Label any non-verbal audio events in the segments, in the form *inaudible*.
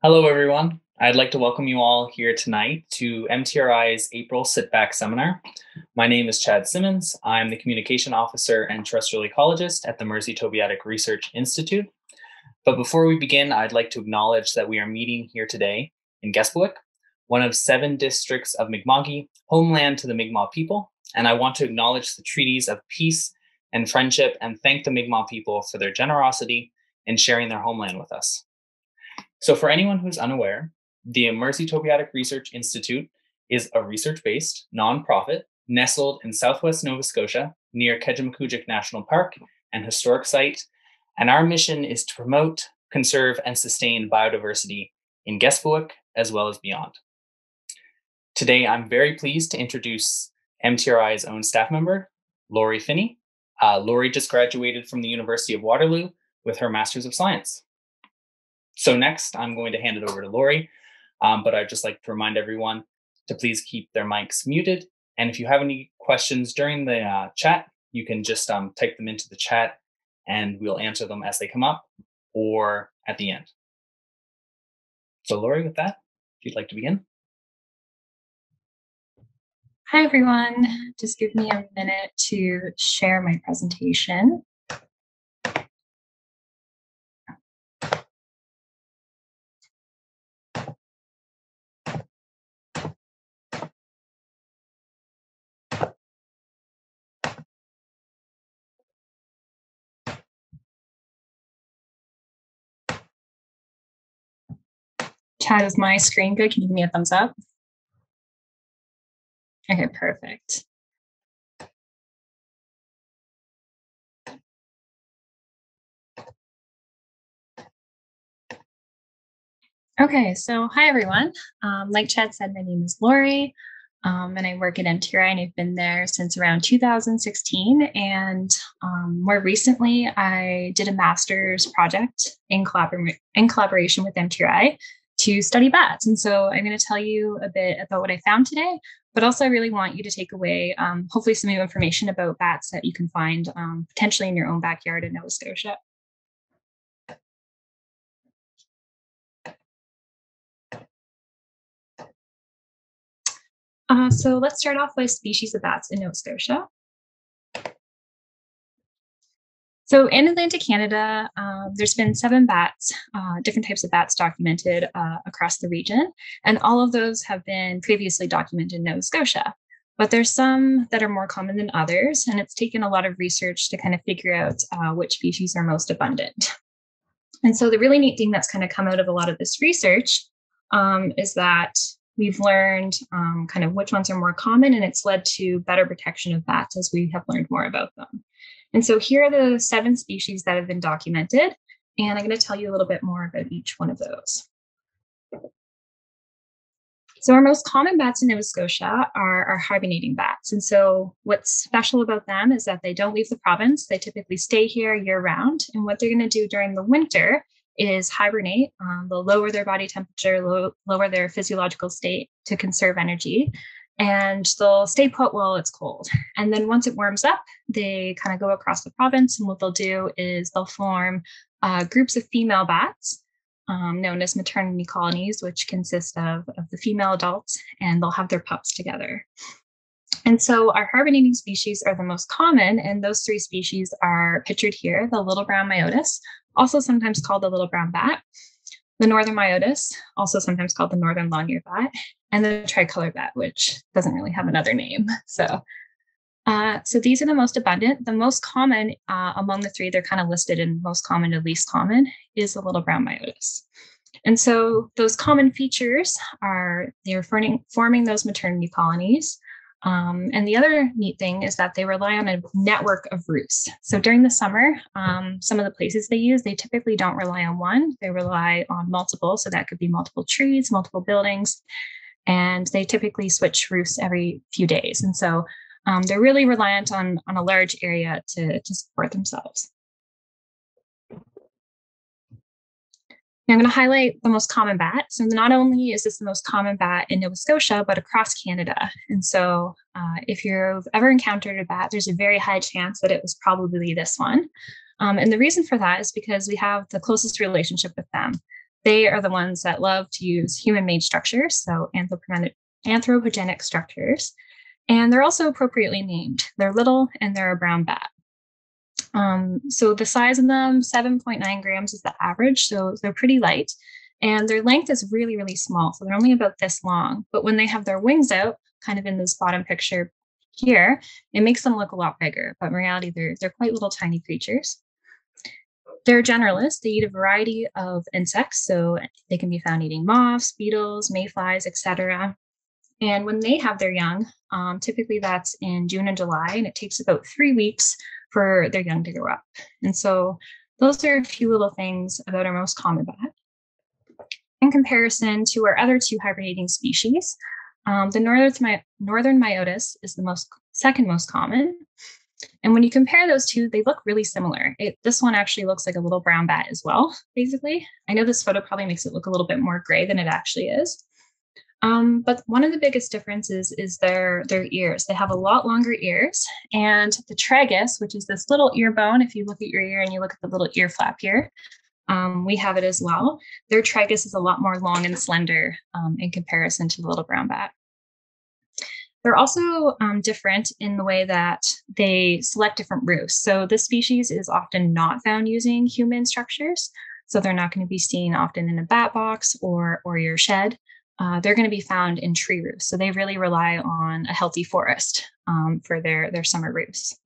Hello, everyone. I'd like to welcome you all here tonight to MTRI's April Sit-Back Seminar. My name is Chad Simmons. I'm the Communication Officer and Terrestrial Ecologist at the Mersey Tobeatic Research Institute. But before we begin, I'd like to acknowledge that we are meeting here today in Kespukwitk, one of seven districts of Mi'kma'ki, homeland to the Mi'kmaq people. And I want to acknowledge the treaties of peace and friendship and thank the Mi'kmaq people for their generosity in sharing their homeland with us. So, for anyone who's unaware, the Mersey Tobeatic Research Institute is a research based nonprofit nestled in southwest Nova Scotia near Kejimkujik National Park and historic site. And our mission is to promote, conserve, and sustain biodiversity in Kespukwitk as well as beyond. Today, I'm very pleased to introduce MTRI's own staff member, Lori Phinney. Uh, Laurie just graduated from the University of Waterloo with her Master's of Science. So next, I'm going to hand it over to Lori, um, but I'd just like to remind everyone to please keep their mics muted. And if you have any questions during the uh, chat, you can just um, type them into the chat and we'll answer them as they come up or at the end. So Lori, with that, if you'd like to begin. Hi, everyone. Just give me a minute to share my presentation. Chad, is my screen good? Can you give me a thumbs up? Okay, perfect. Okay, so hi everyone. Um, like Chad said, my name is Lori, um, and I work at MTRI, and I've been there since around 2016. And um, more recently, I did a master's project in, collabor- in collaboration with MTRI to study bats. And so I'm going to tell you a bit about what I found today, but also I really want you to take away um, hopefully some new information about bats that you can find um, potentially in your own backyard in Nova Scotia. Uh, so let's start off with species of bats in Nova Scotia. So in Atlantic Canada, um, there's been seven bats, uh, different types of bats documented uh, across the region, and all of those have been previously documented in Nova Scotia. But there's some that are more common than others, and it's taken a lot of research to kind of figure out uh, which species are most abundant. And so the really neat thing that's kind of come out of a lot of this research um, is that we've learned um, kind of which ones are more common, and it's led to better protection of bats as we have learned more about them. And so here are the seven species that have been documented, and I'm going to tell you a little bit more about each one of those. So our most common bats in Nova Scotia are our hibernating bats. And so what's special about them is that they don't leave the province. They typically stay here year round. And what they're going to do during the winter is hibernate. Um, they'll lower their body temperature, lo lower their physiological state to conserve energy and they'll stay put while it's cold. And then once it warms up, they kind of go across the province. And what they'll do is they'll form uh, groups of female bats um, known as maternity colonies, which consist of, of the female adults, and they'll have their pups together. And so our hibernating species are the most common, and those three species are pictured here the little brown myotis, also sometimes called the little brown bat, the northern myotis, also sometimes called the northern long-eared bat, and the tricolor bat, which doesn't really have another name. So, uh, so these are the most abundant. The most common uh, among the three, they're kind of listed in most common to least common, is the little brown myotis. And so those common features are they're forming, forming those maternity colonies. Um, and the other neat thing is that they rely on a network of roosts. So during the summer, um, some of the places they use, they typically don't rely on one, they rely on multiple. So that could be multiple trees, multiple buildings and they typically switch roosts every few days. And so um, they're really reliant on, on a large area to, to support themselves. Now I'm going to highlight the most common bat. So not only is this the most common bat in Nova Scotia, but across Canada. And so uh, if you've ever encountered a bat, there's a very high chance that it was probably this one. Um, and the reason for that is because we have the closest relationship with them They are the ones that love to use human made structures, so anthropogenic structures. And they're also appropriately named. They're little and they're a brown bat. Um, so the size of them, 7.9 grams is the average. So they're pretty light. And their length is really, really small. So they're only about this long. But when they have their wings out, kind of in this bottom picture here, it makes them look a lot bigger. But in reality, they're, they're quite little tiny creatures. They're generalists. They eat a variety of insects. So they can be found eating moths, beetles, mayflies, etc. And when they have their young, um, typically that's in June and July, and it takes about three weeks for their young to grow up. And so those are a few little things about our most common bat. In comparison to our other two hibernating species, um, the northern, my- northern myotis is the most second most common. And when you compare those two, they look really similar. It, this one actually looks like a little brown bat as well, basically. I know this photo probably makes it look a little bit more gray than it actually is. Um, but one of the biggest differences is their their ears. They have a lot longer ears, and the tragus, which is this little ear bone. If you look at your ear and you look at the little ear flap here, um, we have it as well. Their tragus is a lot more long and slender um, in comparison to the little brown bat. They're also um, different in the way that they select different roosts. So this species is often not found using human structures. So they're not going to be seen often in a bat box or or your shed uh, they're going to be found in tree roosts. So they really rely on a healthy forest um, for their, their summer roosts.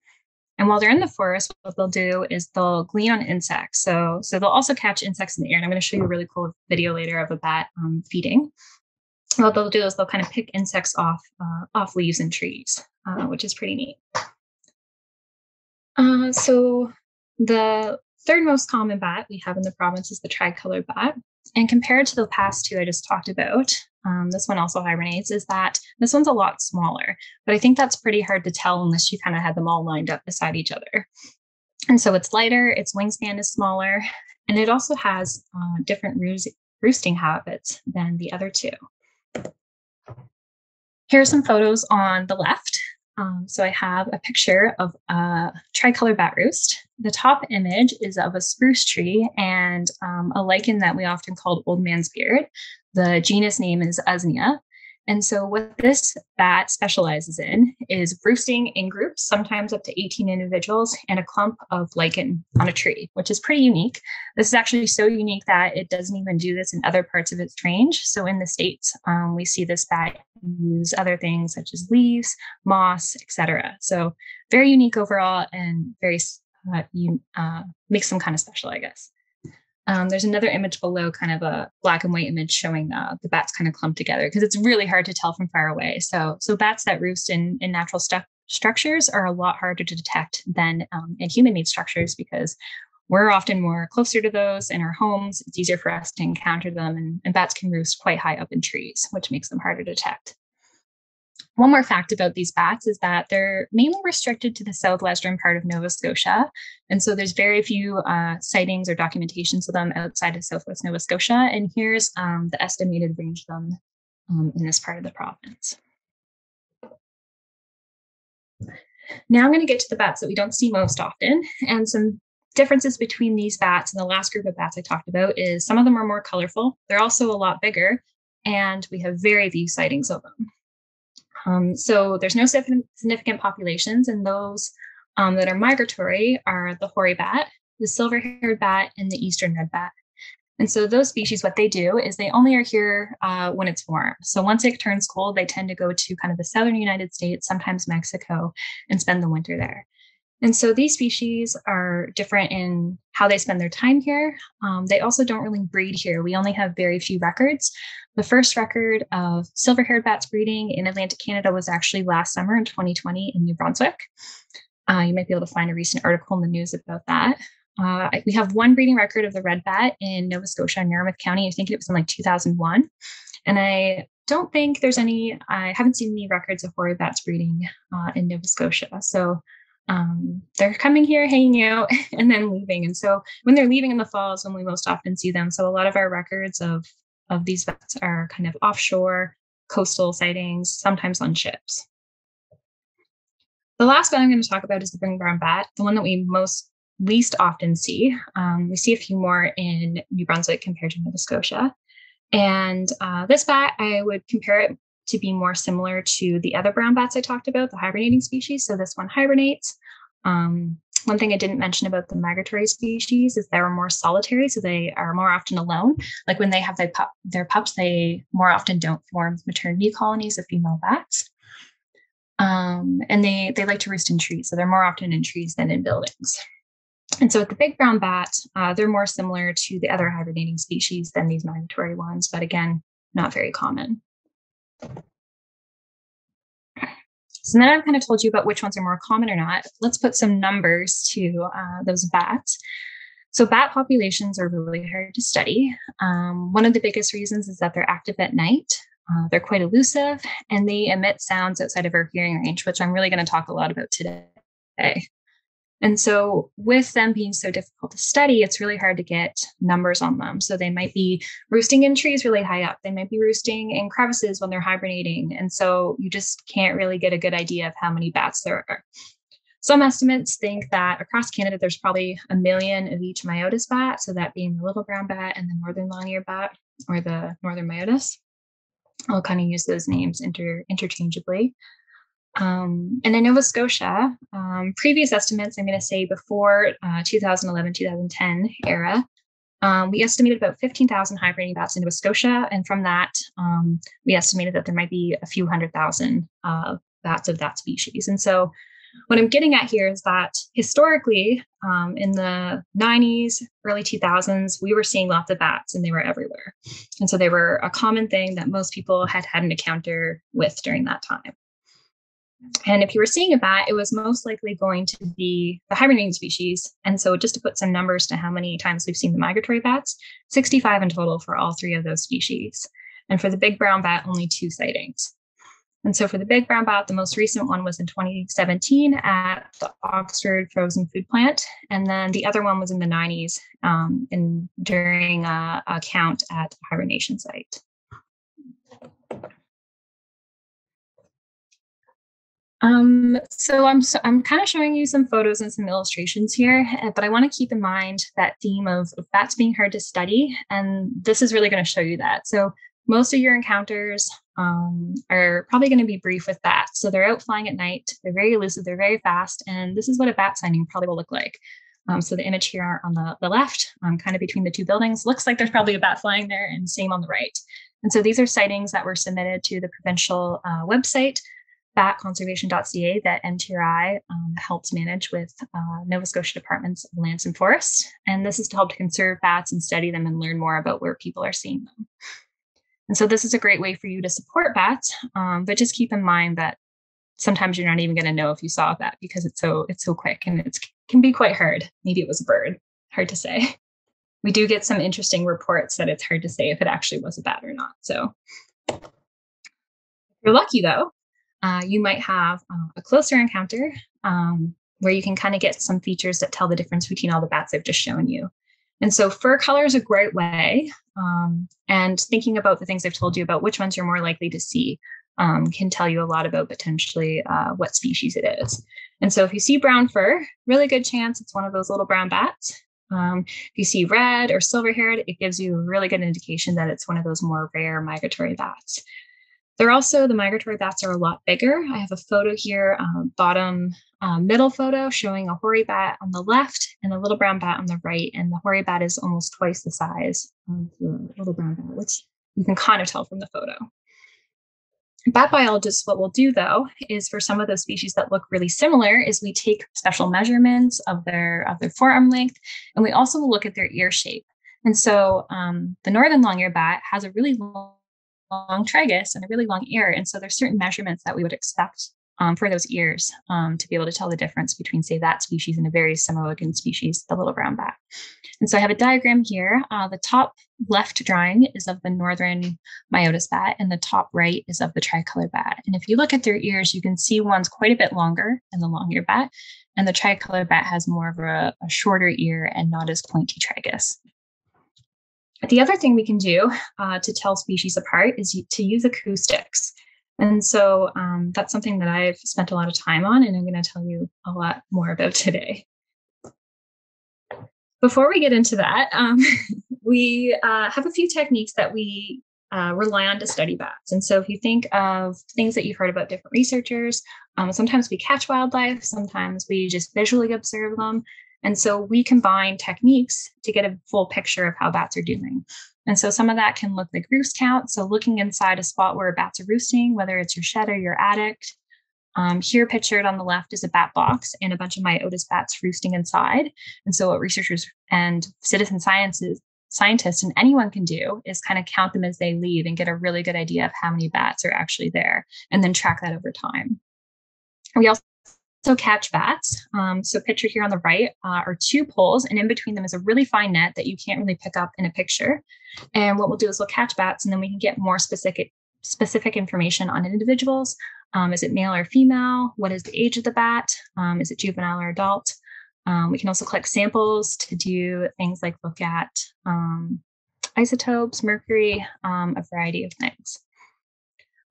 And while they're in the forest, what they'll do is they'll glean on insects. So, so they'll also catch insects in the air. And I'm going to show you a really cool video later of a bat um, feeding. What they'll do is they'll kind of pick insects off uh, off leaves and trees, uh, which is pretty neat. Uh, so the third most common bat we have in the province is the tricolor bat. And compared to the past two I just talked about, um, this one also hibernates, is that this one's a lot smaller. But I think that's pretty hard to tell unless you kind of had them all lined up beside each other. And so it's lighter, its wingspan is smaller, and it also has uh, different roosting habits than the other two. Here are some photos on the left. Um, so I have a picture of a tricolor bat roost. The top image is of a spruce tree and um, a lichen that we often called old man's beard. The genus name is Usnea. And so, what this bat specializes in is roosting in groups, sometimes up to 18 individuals, and a clump of lichen on a tree, which is pretty unique. This is actually so unique that it doesn't even do this in other parts of its range. So, in the States, um, we see this bat use other things such as leaves, moss, etc. So, very unique overall and very uh, you, uh, makes them kind of special, I guess. Um, there's another image below, kind of a black and white image showing uh, the bats kind of clumped together because it's really hard to tell from far away. So, so bats that roost in, in natural stu- structures are a lot harder to detect than um, in human-made structures because we're often more closer to those in our homes. It's easier for us to encounter them, and, and bats can roost quite high up in trees, which makes them harder to detect. One more fact about these bats is that they're mainly restricted to the southwestern part of Nova Scotia. And so there's very few uh, sightings or documentations of them outside of southwest Nova Scotia. And here's um, the estimated range of them um, in this part of the province. Now I'm going to get to the bats that we don't see most often. And some differences between these bats and the last group of bats I talked about is some of them are more colorful. They're also a lot bigger, and we have very few sightings of them. Um, so there's no significant populations, and those um, that are migratory are the hoary bat, the silver-haired bat, and the eastern red bat. And so those species, what they do is they only are here uh, when it's warm. So once it turns cold, they tend to go to kind of the southern United States, sometimes Mexico, and spend the winter there. And so these species are different in how they spend their time here. Um, they also don't really breed here. We only have very few records. The first record of silver haired bats breeding in Atlantic Canada was actually last summer in 2020 in New Brunswick. Uh, you might be able to find a recent article in the news about that. Uh, we have one breeding record of the red bat in Nova Scotia in County. I think it was in like 2001. And I don't think there's any, I haven't seen any records of hoary bats breeding uh, in Nova Scotia. So um, they're coming here, hanging out, *laughs* and then leaving. And so when they're leaving in the fall is when we most often see them. So a lot of our records of of these bats are kind of offshore, coastal sightings, sometimes on ships. The last bat I'm going to talk about is the ring brown bat, the one that we most least often see. Um, we see a few more in New Brunswick compared to Nova Scotia. And uh, this bat, I would compare it to be more similar to the other brown bats I talked about, the hibernating species. So this one hibernates. Um, one thing I didn't mention about the migratory species is they're more solitary, so they are more often alone. Like when they have their, pup, their pups, they more often don't form maternity colonies of female bats. Um, and they they like to roost in trees, so they're more often in trees than in buildings. And so with the big brown bat, uh, they're more similar to the other hibernating species than these migratory ones, but again, not very common. So then I've kind of told you about which ones are more common or not. Let's put some numbers to uh, those bats. So bat populations are really hard to study. Um, one of the biggest reasons is that they're active at night. Uh, they're quite elusive and they emit sounds outside of our hearing range, which I'm really going to talk a lot about today. And so, with them being so difficult to study, it's really hard to get numbers on them. So, they might be roosting in trees really high up, they might be roosting in crevices when they're hibernating. And so, you just can't really get a good idea of how many bats there are. Some estimates think that across Canada, there's probably a million of each myotis bat, so that being the little brown bat and the northern long-eared bat, or the northern myotis. I'll kind of use those names inter- interchangeably. Um, and in Nova Scotia, um, previous estimates, I'm going to say before uh, 2011 2010 era, um, we estimated about 15,000 hibernating bats in Nova Scotia. And from that, um, we estimated that there might be a few hundred thousand uh, bats of that species. And so, what I'm getting at here is that historically, um, in the 90s, early 2000s, we were seeing lots of bats and they were everywhere. And so, they were a common thing that most people had had an encounter with during that time. And if you were seeing a bat, it was most likely going to be the hibernating species. And so, just to put some numbers to how many times we've seen the migratory bats, 65 in total for all three of those species. And for the big brown bat, only two sightings. And so, for the big brown bat, the most recent one was in 2017 at the Oxford Frozen Food Plant. And then the other one was in the 90s um, in, during a, a count at a hibernation site. Um, so I'm I'm kind of showing you some photos and some illustrations here, eh, but I want to keep in mind that theme of, of bats being hard to study, and this is really going to show you that. So most of your encounters um, are probably going to be brief with bats. So they're out flying at night. They're very elusive. They're very fast, and this is what a bat sighting probably will look like. Um, so the image here on the, the left, um, kind of between the two buildings, looks like there's probably a bat flying there, and same on the right. And so these are sightings that were submitted to the provincial uh, website batconservation.ca that MTRI um, helps manage with uh, Nova Scotia Departments of Lands and Forests. And this is to help to conserve bats and study them and learn more about where people are seeing them. And so this is a great way for you to support bats, um, but just keep in mind that sometimes you're not even going to know if you saw a bat because it's so it's so quick and it can be quite hard. Maybe it was a bird, hard to say. We do get some interesting reports that it's hard to say if it actually was a bat or not. So if you're lucky though, uh, you might have uh, a closer encounter um, where you can kind of get some features that tell the difference between all the bats I've just shown you. And so fur color is a great way. Um, and thinking about the things I've told you about which ones you're more likely to see um, can tell you a lot about potentially uh, what species it is. And so if you see brown fur, really good chance it's one of those little brown bats. Um, if you see red or silver haired, it gives you a really good indication that it's one of those more rare migratory bats. They're also, the migratory bats are a lot bigger. I have a photo here, um, bottom um, middle photo showing a hoary bat on the left and a little brown bat on the right. And the hoary bat is almost twice the size of the little brown bat, which you can kind of tell from the photo. Bat biologists, what we'll do though, is for some of those species that look really similar, is we take special measurements of their of their forearm length, and we also will look at their ear shape. And so um, the northern long-eared bat has a really long long tragus and a really long ear. And so there's certain measurements that we would expect um, for those ears um, to be able to tell the difference between, say, that species and a very similar looking species, the little brown bat. And so I have a diagram here. Uh, the top left drawing is of the northern myotis bat, and the top right is of the tricolored bat. And if you look at their ears, you can see one's quite a bit longer than the long ear bat, and the tricolored bat has more of a, a shorter ear and not as pointy tragus. The other thing we can do uh, to tell species apart is to use acoustics. And so um, that's something that I've spent a lot of time on, and I'm going to tell you a lot more about today. before we get into that, um, *laughs* we uh, have a few techniques that we uh, rely on to study bats. And so, if you think of things that you've heard about different researchers, um, sometimes we catch wildlife, sometimes we just visually observe them. And so, we combine techniques to get a full picture of how bats are doing. And so, some of that can look like roost count. So, looking inside a spot where bats are roosting, whether it's your shed or your attic. Um, here, pictured on the left, is a bat box and a bunch of Myotis bats roosting inside. And so, what researchers and citizen sciences scientists and anyone can do is kind of count them as they leave and get a really good idea of how many bats are actually there and then track that over time. We also catch bats. Um, so pictured here on the right uh, are two poles and in between them is a really fine net that you can't really pick up in a picture. And what we'll do is we'll catch bats and then we can get more specific specific information on individuals. Um, is it male or female? What is the age of the bat? Um, is it juvenile or adult? Um, we can also collect samples to do things like look at um, isotopes, mercury, um, a variety of things.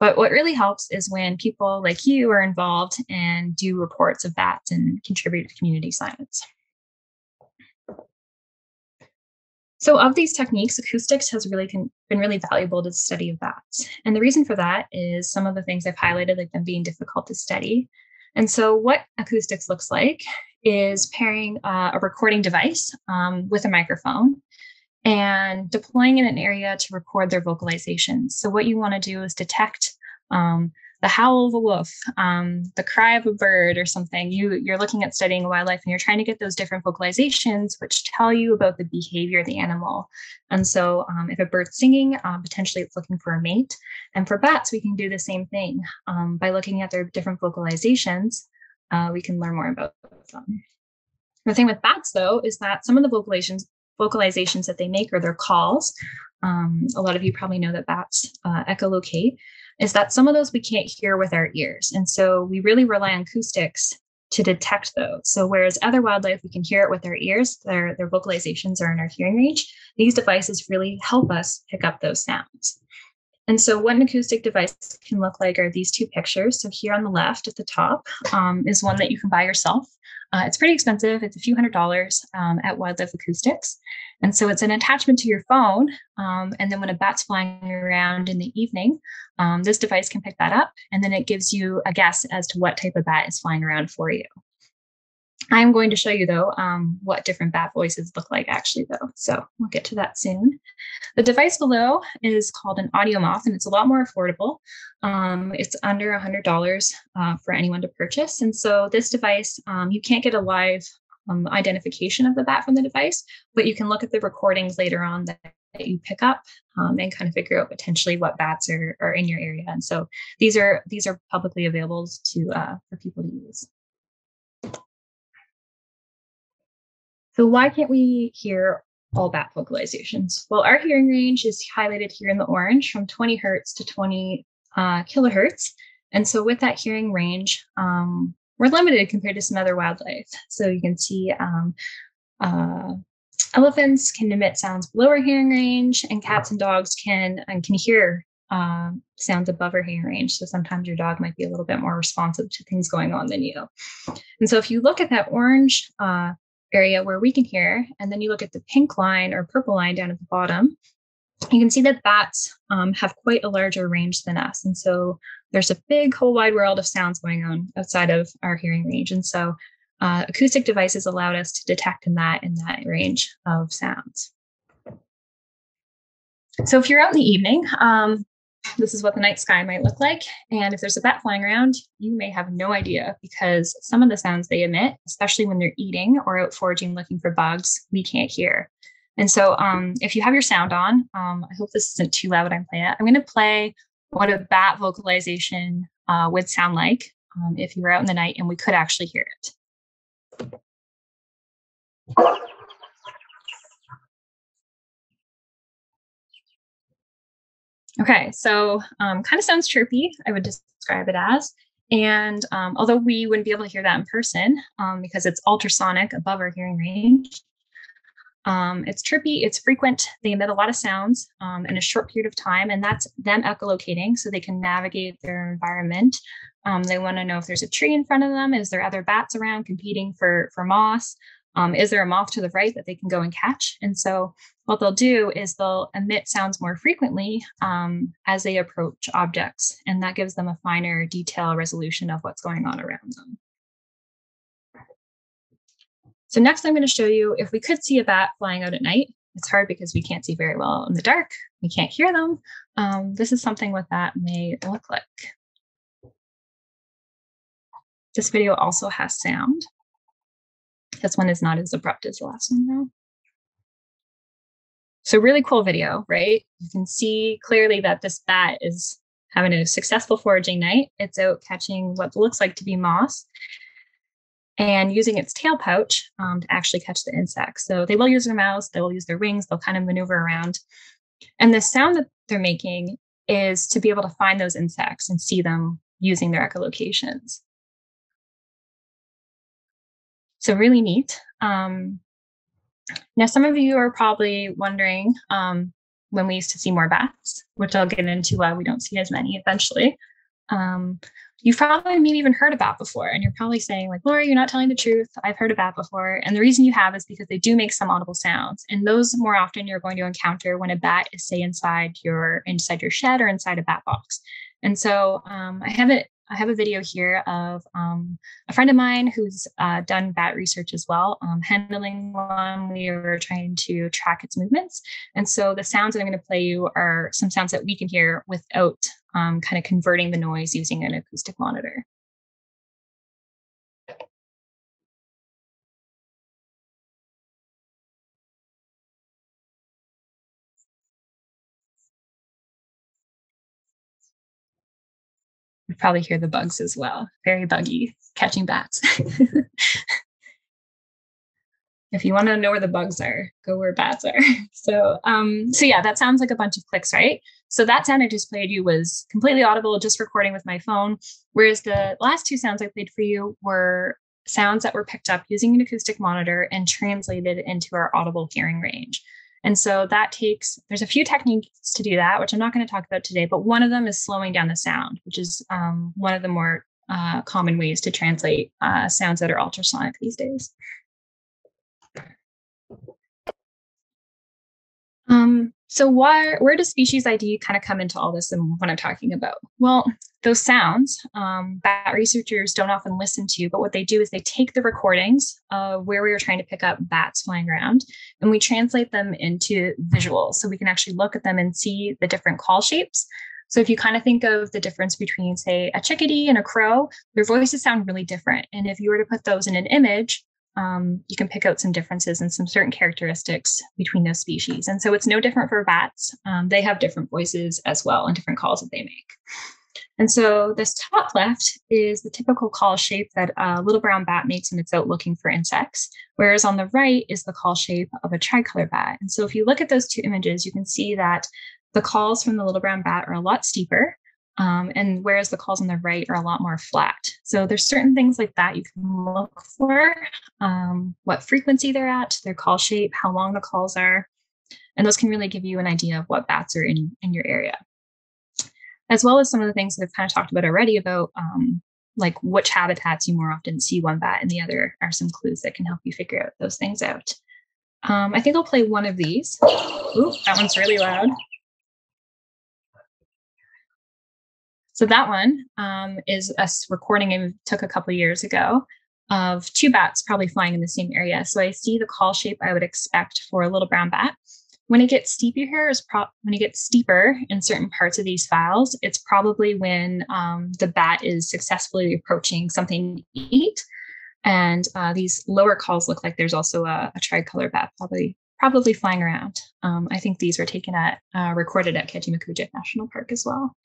But what really helps is when people like you are involved and do reports of bats and contribute to community science. So, of these techniques, acoustics has really been really valuable to the study of bats. And the reason for that is some of the things I've highlighted, like them being difficult to study. And so, what acoustics looks like is pairing uh, a recording device um, with a microphone and deploying in an area to record their vocalizations. So, what you want to do is detect um, the howl of a wolf, um, the cry of a bird, or something. You, you're looking at studying wildlife and you're trying to get those different vocalizations, which tell you about the behavior of the animal. And so, um, if a bird's singing, uh, potentially it's looking for a mate. And for bats, we can do the same thing um, by looking at their different vocalizations uh, we can learn more about them. The thing with bats, though, is that some of the vocalizations vocalizations that they make or their calls. Um, a lot of you probably know that bats uh, echolocate. Is that some of those we can't hear with our ears, and so we really rely on acoustics to detect those. So whereas other wildlife we can hear it with our ears, their their vocalizations are in our hearing range. These devices really help us pick up those sounds. And so, what an acoustic device can look like are these two pictures. So, here on the left at the top um, is one that you can buy yourself. Uh, it's pretty expensive, it's a few hundred dollars um, at Wildlife Acoustics. And so, it's an attachment to your phone. Um, and then, when a bat's flying around in the evening, um, this device can pick that up. And then it gives you a guess as to what type of bat is flying around for you. I'm going to show you though um, what different bat voices look like actually though. So we'll get to that soon. The device below is called an Audiomoth and it's a lot more affordable. Um, it's under $100 uh, for anyone to purchase. And so this device, um, you can't get a live um, identification of the bat from the device, but you can look at the recordings later on that that you pick up um, and kind of figure out potentially what bats are, are in your area. And so these are these are publicly available to uh, for people to use. So why can't we hear all bat vocalizations? Well, our hearing range is highlighted here in the orange from 20 hertz to 20 uh, kilohertz. And so with that hearing range, um, we're limited compared to some other wildlife. So you can see um, uh, elephants can emit sounds below our hearing range, and cats and dogs can and can hear uh, sounds above our hearing range. So sometimes your dog might be a little bit more responsive to things going on than you. And so if you look at that orange uh, area where we can hear. And then you look at the pink line or purple line down at the bottom, you can see that bats um, have quite a larger range than us. And so there's a big whole wide world of sounds going on outside of our hearing range. And so uh, acoustic devices allowed us to detect in that in that range of sounds. So if you're out in the evening, um, this is what the night sky might look like. And if there's a bat flying around, you may have no idea because some of the sounds they emit, especially when they're eating or out foraging looking for bugs, we can't hear. And so um, if you have your sound on, um, I hope this isn't too loud I'm playing it. I'm going to play what a bat vocalization uh, would sound like um, if you were out in the night and we could actually hear it. Okay, so um, kind of sounds chirpy, I would describe it as. And um, although we wouldn't be able to hear that in person um, because it's ultrasonic above our hearing range, um, it's chirpy, it's frequent, they emit a lot of sounds um, in a short period of time, and that's them echolocating so they can navigate their environment. Um, they want to know if there's a tree in front of them, is there other bats around competing for, for moss? Um, is there a moth to the right that they can go and catch? And so what they'll do is they'll emit sounds more frequently um, as they approach objects, and that gives them a finer detail resolution of what's going on around them. So next I'm going to show you if we could see a bat flying out at night. It's hard because we can't see very well in the dark. We can't hear them. Um, this is something what that may look like. This video also has sound. This one is not as abrupt as the last one though. So really cool video, right? You can see clearly that this bat is having a successful foraging night. It's out catching what looks like to be moss and using its tail pouch um, to actually catch the insects. So they will use their mouths, they will use their wings, they'll kind of maneuver around. And the sound that they're making is to be able to find those insects and see them using their echolocations. So really neat. Um, now, some of you are probably wondering um, when we used to see more bats, which I'll get into why we don't see as many eventually. Um, you've probably maybe even heard about before, and you're probably saying, like, Laura, you're not telling the truth. I've heard about before. And the reason you have is because they do make some audible sounds. And those more often you're going to encounter when a bat is, say, inside your inside your shed or inside a bat box. And so um, I have it I have a video here of um, a friend of mine who's uh, done bat research as well, um, handling one. We were trying to track its movements. And so the sounds that I'm going to play you are some sounds that we can hear without um, kind of converting the noise using an acoustic monitor. You probably hear the bugs as well. Very buggy, catching bats. *laughs* if you want to know where the bugs are, go where bats are. *laughs* So, um, so yeah, that sounds like a bunch of clicks, right? So that sound I just played you was completely audible, just recording with my phone. Whereas the last two sounds I played for you were sounds that were picked up using an acoustic monitor and translated into our audible hearing range. And so that takes, there's a few techniques to do that, which I'm not going to talk about today, but one of them is slowing down the sound, which is um, one of the more uh, common ways to translate uh, sounds that are ultrasonic these days. Um, so why, where does species ID kind of come into all this and what I'm talking about? Well, those sounds um, bat researchers don't often listen to, but what they do is they take the recordings of where we were trying to pick up bats flying around and we translate them into visuals. So we can actually look at them and see the different call shapes. So if you kind of think of the difference between, say, a chickadee and a crow, their voices sound really different. And if you were to put those in an image, um, you can pick out some differences and some certain characteristics between those species. And so it's no different for bats. Um, they have different voices as well and different calls that they make. And so this top left is the typical call shape that a little brown bat makes when it's out looking for insects, whereas on the right is the call shape of a tricolor bat. And so if you look at those two images, you can see that the calls from the little brown bat are a lot steeper um, and whereas the calls on the right are a lot more flat. So there's certain things like that you can look for, um, what frequency they're at, their call shape, how long the calls are, and those can really give you an idea of what bats are in, in your area. As well as some of the things that I've kind of talked about already about um, like which habitats you more often see one bat and the other are some clues that can help you figure out those things out. Um, I think I'll play one of these. Ooh, that one's really loud. So that one um, is a recording I took a couple years ago of two bats probably flying in the same area. So I see the call shape I would expect for a little brown bat. When it gets steeper here is pro- when it gets steeper in certain parts of these files, it's probably when um, the bat is successfully approaching something to eat. And uh, these lower calls look like there's also a, a tricolor bat probably probably flying around. Um, I think these were taken at uh, recorded at Kejimkujik National Park as well.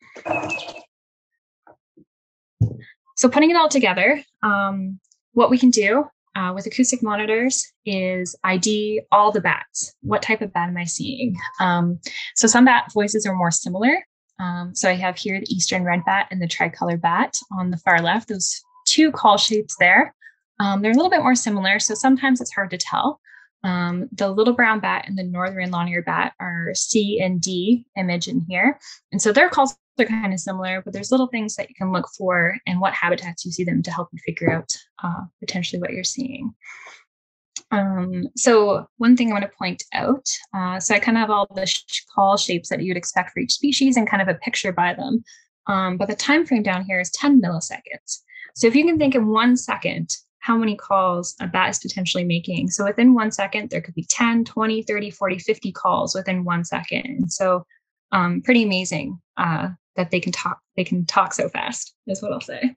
So putting it all together, um, what we can do uh, with acoustic monitors is ID all the bats. What type of bat am I seeing? Um, so some bat voices are more similar. Um, so I have here the eastern red bat and the tricolor bat on the far left, those two call shapes there. Um, they're a little bit more similar, so sometimes it's hard to tell. Um, the little brown bat and the northern long-eared bat are C and D image in here. And so their calls are kind of similar, but there's little things that you can look for and what habitats you see them to help you figure out uh, potentially what you're seeing. Um, so one thing I want to point out, uh, so I kind of have all the sh- call shapes that you'd expect for each species and kind of a picture by them. Um, but the time frame down here is 10 milliseconds. So if you can think in one second, how many calls a bat is potentially making. So within one second, there could be 10, 20, 30, 40, 50 calls within one second. And so um, pretty amazing uh, that they can talk, they can talk so fast is what I'll say.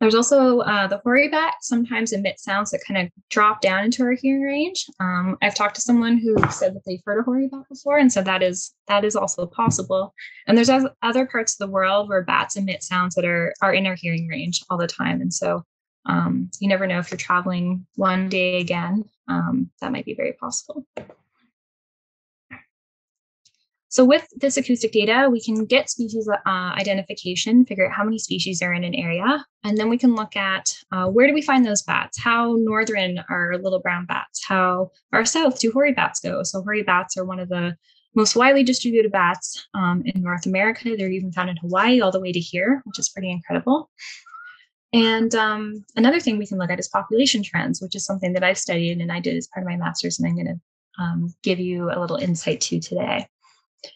There's also uh, the hoary bat sometimes emit sounds that kind of drop down into our hearing range. Um, I've talked to someone who said that they've heard a hoary bat before, and so that is that is also possible. And there's other parts of the world where bats emit sounds that are are in our hearing range all the time, and so um, you never know if you're traveling one day again. Um, that might be very possible. So with this acoustic data, we can get species uh, identification, figure out how many species are in an area, and then we can look at uh, where do we find those bats? How northern are little brown bats? How far south do hoary bats go? So hoary bats are one of the most widely distributed bats um, in North America. They're even found in Hawaii all the way to here, which is pretty incredible. And um, another thing we can look at is population trends, which is something that I've studied and I did as part of my master's, and I'm going to um, give you a little insight to today.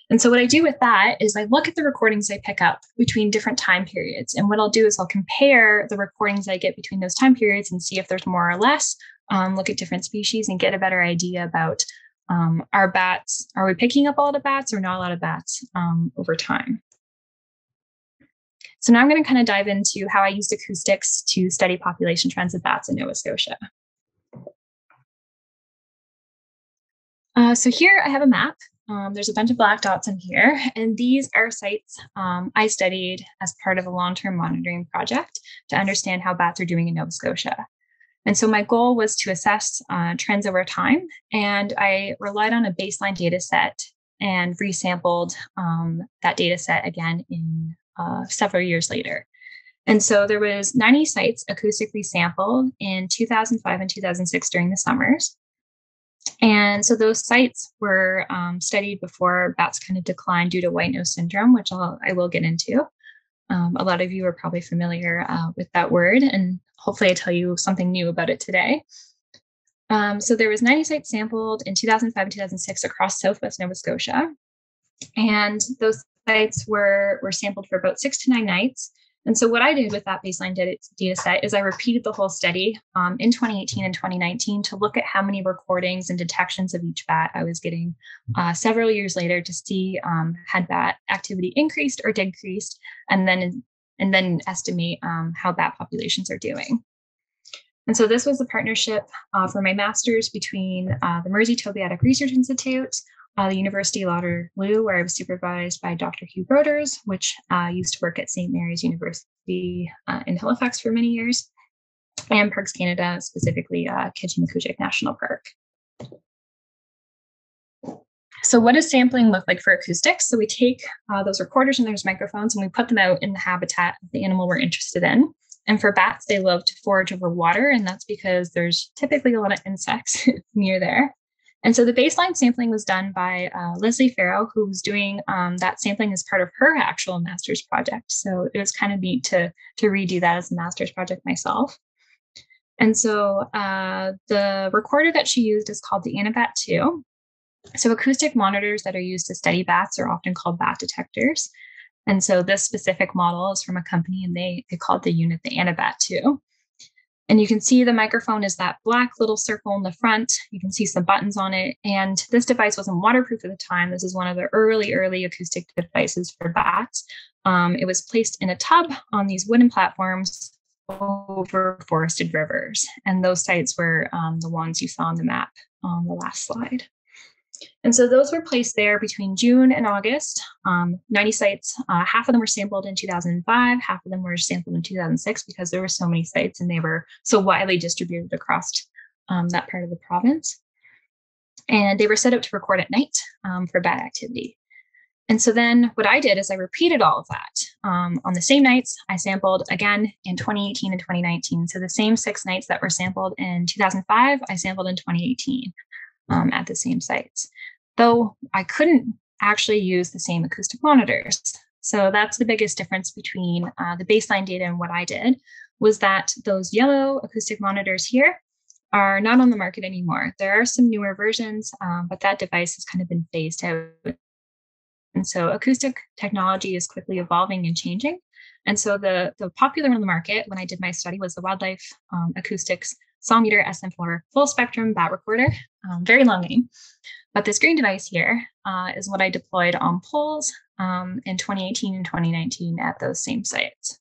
And so what I do with that is I look at the recordings I pick up between different time periods. And what I'll do is I'll compare the recordings I get between those time periods and see if there's more or less, um, look at different species and get a better idea about um, our bats. Are we picking up a lot of bats or not a lot of bats um, over time? So now I'm going to kind of dive into how I used acoustics to study population trends of bats in Nova Scotia. Uh, so here I have a map um, there's a bunch of black dots in here, and these are sites um, I studied as part of a long term monitoring project to understand how bats are doing in Nova Scotia. And so my goal was to assess uh, trends over time, and I relied on a baseline data set and resampled um, that data set again in uh, several years later. And so there was 90 sites acoustically sampled in 2005 and 2006 during the summers. And so those sites were um, studied before bats kind of declined due to white nose syndrome, which I'll, I will get into. Um, a lot of you are probably familiar uh, with that word, and hopefully I tell you something new about it today. Um, so there was 90 sites sampled in 2005 and 2006 across Southwest Nova Scotia, and those sites were were sampled for about six to nine nights. And so what I did with that baseline data, data set is I repeated the whole study um, in 2018 and 2019 to look at how many recordings and detections of each bat I was getting uh, several years later to see um, had bat activity increased or decreased, and then and then estimate um, how bat populations are doing. And so this was a partnership uh, for my master's between uh, the Mersey Tobeatic Research Institute, uh, the University of Waterloo, where I was supervised by Dr. Hugh Broders, which uh, used to work at St. Mary's University uh, in Halifax for many years, and Parks Canada, specifically uh, National Park. So what does sampling look like for acoustics? So we take uh, those recorders and those microphones and we put them out in the habitat of the animal we're interested in. And for bats, they love to forage over water, and that's because there's typically a lot of insects *laughs* near there. And so the baseline sampling was done by uh, Leslie Farrow, who was doing um, that sampling as part of her actual master's project. So it was kind of neat to, to redo that as a master's project myself. And so uh, the recorder that she used is called the Anabat 2. So acoustic monitors that are used to study bats are often called bat detectors. And so this specific model is from a company and they, they called the unit the Anabat 2. And you can see the microphone is that black little circle in the front. You can see some buttons on it. And this device wasn't waterproof at the time. This is one of the early, early acoustic devices for bats. Um, it was placed in a tub on these wooden platforms over forested rivers. And those sites were um, the ones you saw on the map on the last slide. And so those were placed there between June and August. Um, 90 sites, uh, half of them were sampled in 2005, half of them were sampled in 2006 because there were so many sites and they were so widely distributed across um, that part of the province. And they were set up to record at night um, for bat activity. And so then what I did is I repeated all of that. Um, on the same nights, I sampled again in 2018 and 2019. So the same six nights that were sampled in 2005, I sampled in 2018 um, at the same sites. Though I couldn't actually use the same acoustic monitors. So that's the biggest difference between uh, the baseline data and what I did was that those yellow acoustic monitors here are not on the market anymore. There are some newer versions, um, but that device has kind of been phased out. And so acoustic technology is quickly evolving and changing. And so the, the popular on the market when I did my study was the Wildlife um, Acoustics Songmeter SM4 full spectrum bat recorder, um, very long name. But this green device here uh, is what I deployed on poles um, in 2018 and 2019 at those same sites.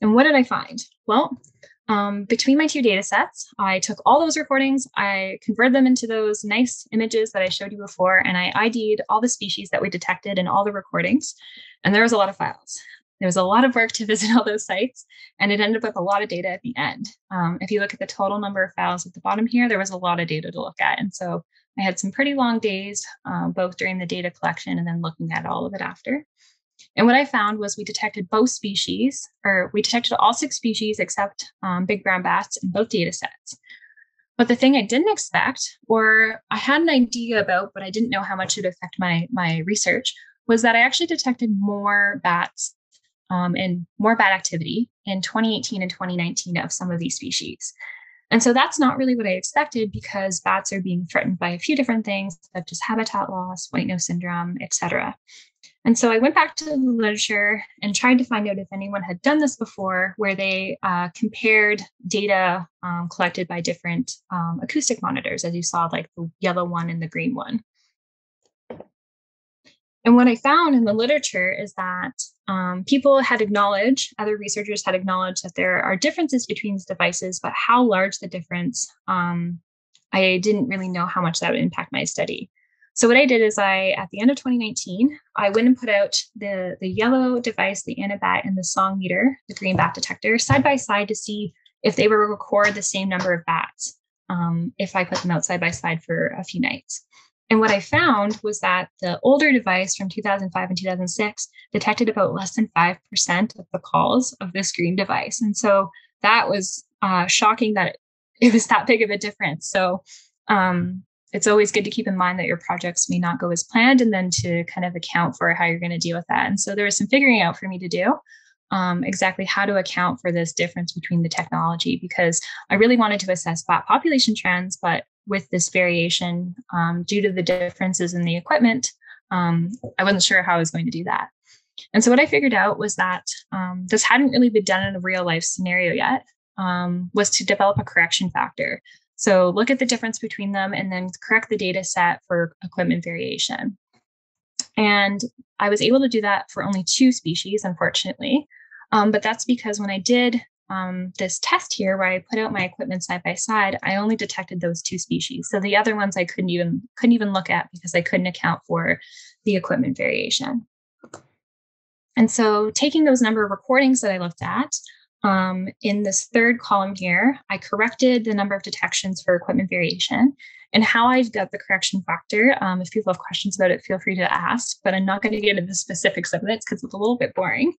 And what did I find? Well, um, between my two data sets, I took all those recordings, I converted them into those nice images that I showed you before, and I ID'd all the species that we detected in all the recordings. And there was a lot of files. There was a lot of work to *laughs* visit all those sites, and it ended up with a lot of data at the end. Um, if you look at the total number of files at the bottom here, there was a lot of data to look at. And so I had some pretty long days, um, both during the data collection and then looking at all of it after. And what I found was we detected both species, or we detected all six species except um, big brown bats in both data sets. But the thing I didn't expect, or I had an idea about, but I didn't know how much it would affect my, my research, was that I actually detected more bats um, and more bat activity in 2018 and 2019 of some of these species. And so that's not really what I expected because bats are being threatened by a few different things, such as habitat loss, white nose syndrome, et cetera. And so I went back to the literature and tried to find out if anyone had done this before, where they uh, compared data um, collected by different um, acoustic monitors, as you saw, like the yellow one and the green one. And what I found in the literature is that um, people had acknowledged, other researchers had acknowledged that there are differences between these devices, but how large the difference, um, I didn't really know how much that would impact my study. So what I did is I, at the end of 2019, I went and put out the, the yellow device, the Anabat, and the song meter, the green bat detector, side by side to see if they would record the same number of bats um, if I put them out side by side for a few nights. And what I found was that the older device from 2005 and 2006 detected about less than 5% of the calls of this green device. And so that was uh, shocking that it was that big of a difference. So um, it's always good to keep in mind that your projects may not go as planned and then to kind of account for how you're going to deal with that. And so there was some figuring out for me to do um, exactly how to account for this difference between the technology because I really wanted to assess bat population trends, but with this variation um, due to the differences in the equipment, um, I wasn't sure how I was going to do that. And so what I figured out was that um, this hadn't really been done in a real life scenario yet, um, was to develop a correction factor. So look at the difference between them and then correct the data set for equipment variation. And I was able to do that for only two species, unfortunately. Um, but that's because when I did um, this test here, where I put out my equipment side by side, I only detected those two species. So the other ones I couldn't even couldn't even look at because I couldn't account for the equipment variation. And so taking those number of recordings that I looked at, um, in this third column here, I corrected the number of detections for equipment variation. And how I got the correction factor, um, if people have questions about it, feel free to ask, but I'm not going to get into the specifics of it because it's a little bit boring.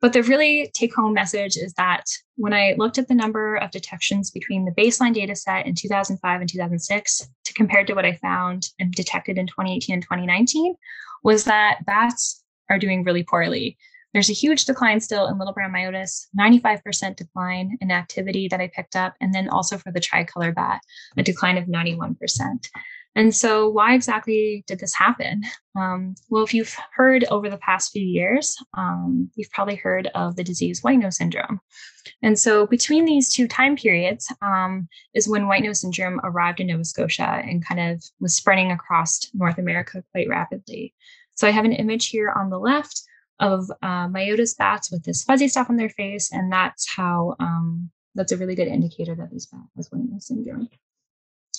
But the really take home message is that when I looked at the number of detections between the baseline data set in 2005 and 2006 to compare to what I found and detected in 2018 and 2019, was that bats are doing really poorly. There's a huge decline still in little brown myotis, 95% decline in activity that I picked up, and then also for the tricolor bat, a decline of 91%. And so, why exactly did this happen? Um, well, if you've heard over the past few years, um, you've probably heard of the disease white nose syndrome. And so, between these two time periods um, is when white nose syndrome arrived in Nova Scotia and kind of was spreading across North America quite rapidly. So, I have an image here on the left of uh, myotis bats with this fuzzy stuff on their face, and that's how um, that's a really good indicator that this bat has white nose syndrome.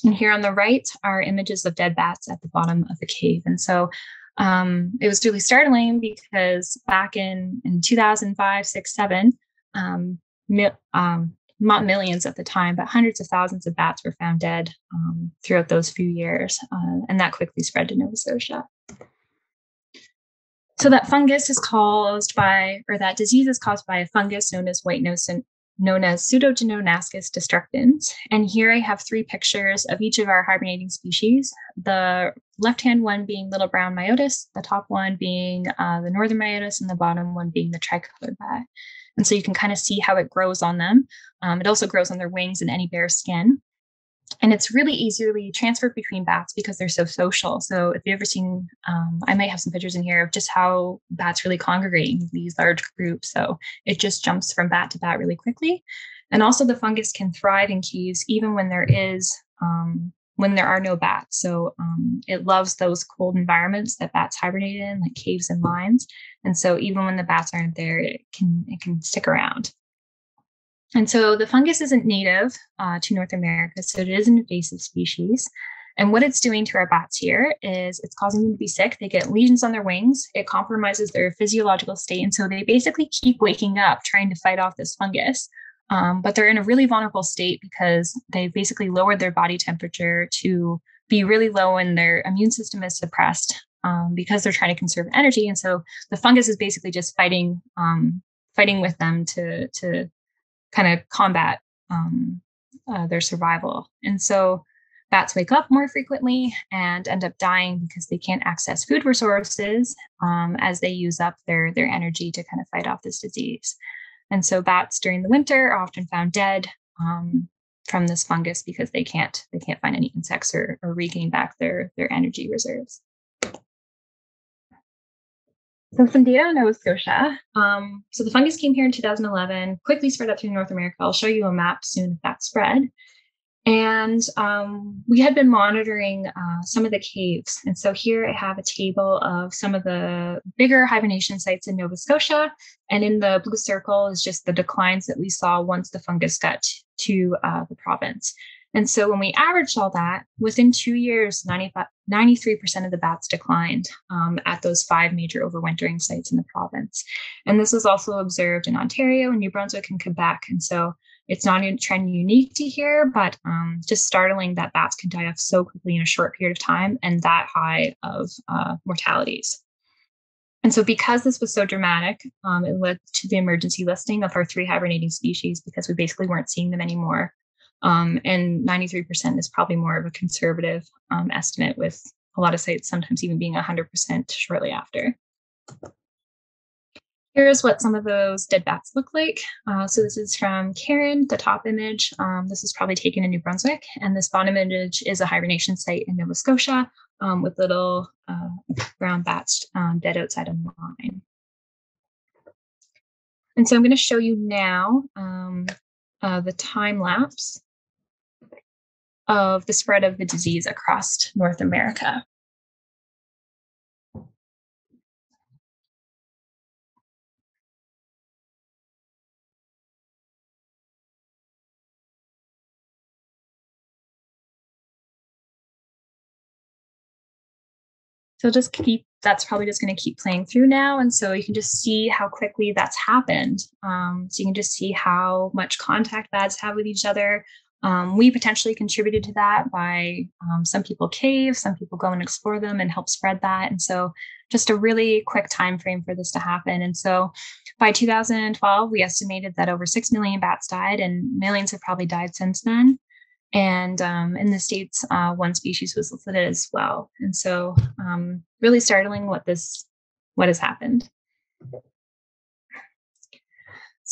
And here on the right are images of dead bats at the bottom of the cave. And so um, it was really startling because back in, in 2005, 6, 7, um, um, not millions at the time, but hundreds of thousands of bats were found dead um, throughout those few years. Uh, and that quickly spread to Nova Scotia. So that fungus is caused by, or that disease is caused by a fungus known as white nose known as Pseudogymnoascus destructans. And here I have three pictures of each of our hibernating species. The left hand one being little brown myotis, the top one being uh, the northern myotis, and the bottom one being the tricolored bat. And so you can kind of see how it grows on them. Um, it also grows on their wings and any bare skin. And it's really easily transferred between bats because they're so social. So if you've ever seen, um, I might have some pictures in here of just how bats really congregate in these large groups. So it just jumps from bat to bat really quickly. And also the fungus can thrive in caves even when there is um, when there are no bats. So um, it loves those cold environments that bats hibernate in, like caves and mines. And so even when the bats aren't there, it can it can stick around. And so the fungus isn't native uh, to North America, so it is an invasive species. And what it's doing to our bats here is it's causing them to be sick. They get lesions on their wings. It compromises their physiological state. And so they basically keep waking up trying to fight off this fungus. Um, but they're in a really vulnerable state because they basically lowered their body temperature to be really low and their immune system is suppressed um, because they're trying to conserve energy. And so the fungus is basically just fighting um, fighting with them to to kind of combat um, uh, their survival. And so bats wake up more frequently and end up dying because they can't access food resources um, as they use up their their energy to kind of fight off this disease. And so bats during the winter are often found dead um, from this fungus because they can't they can't find any insects or, or regain back their their energy reserves. So some data on Nova Scotia. Um, so the fungus came here in 2011, quickly spread up through North America. I'll show you a map soon of that spread. And um, we had been monitoring uh, some of the caves. And so here I have a table of some of the bigger hibernation sites in Nova Scotia. And in the blue circle is just the declines that we saw once the fungus got to uh, the province. And so when we averaged all that, within two years, 93% of the bats declined um, at those five major overwintering sites in the province. And this was also observed in Ontario, and New Brunswick, and Quebec. And so it's not a trend unique to here, but um, just startling that bats can die off so quickly in a short period of time and that high of uh, mortalities. And so, because this was so dramatic, um, it led to the emergency listing of our three hibernating species because we basically weren't seeing them anymore. Um, and 93% is probably more of a conservative um, estimate, with a lot of sites sometimes even being 100% shortly after. Here's what some of those dead bats look like. Uh, so this is from Karen, the top image. Um, this is probably taken in New Brunswick. And this bottom image is a hibernation site in Nova Scotia um, with little uh, brown bats um, dead outside of mine. And so I'm going to show you now um, uh, the time lapse of the spread of the disease across North America. So just keep, that's probably just going to keep playing through now. And so you can just see how quickly that's happened. Um, so you can just see how much contact bats have with each other. Um, we potentially contributed to that by um, some people cave, some people go and explore them and help spread that. And so just a really quick time frame for this to happen. And so by 2012, we estimated that over 6 million bats died and millions have probably died since then. And um, in the States, uh, one species was listed as well. And so um, really startling what this, what has happened.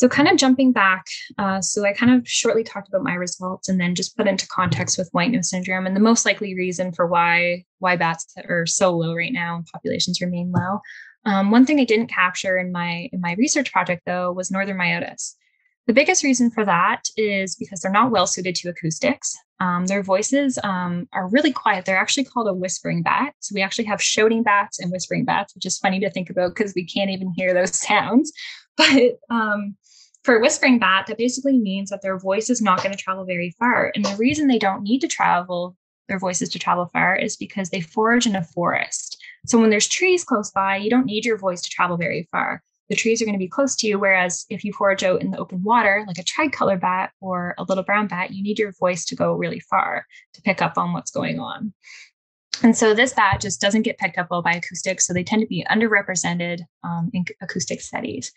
So kind of jumping back, uh, so I kind of shortly talked about my results and then just put into context with white nose syndrome and the most likely reason for why why bats are so low right now and populations remain low. Um, one thing I didn't capture in my in my research project though was northern myotis. The biggest reason for that is because they're not well suited to acoustics. Um, their voices um, are really quiet. They're actually called a whispering bat. So we actually have shouting bats and whispering bats, which is funny to think about because we can't even hear those *laughs* sounds. But um, for a whispering bat, that basically means that their voice is not going to travel very far. And the reason they don't need to travel their voices to travel far is because they forage in a forest. So when there's trees close by, you don't need your voice to travel very far the trees are going to be close to you. Whereas if you forage out in the open water, like a tricolor bat or a little brown bat, you need your voice to go really far to pick up on what's going on. And so this bat just doesn't get picked up well by acoustics. So they tend to be underrepresented um, in acoustic studies.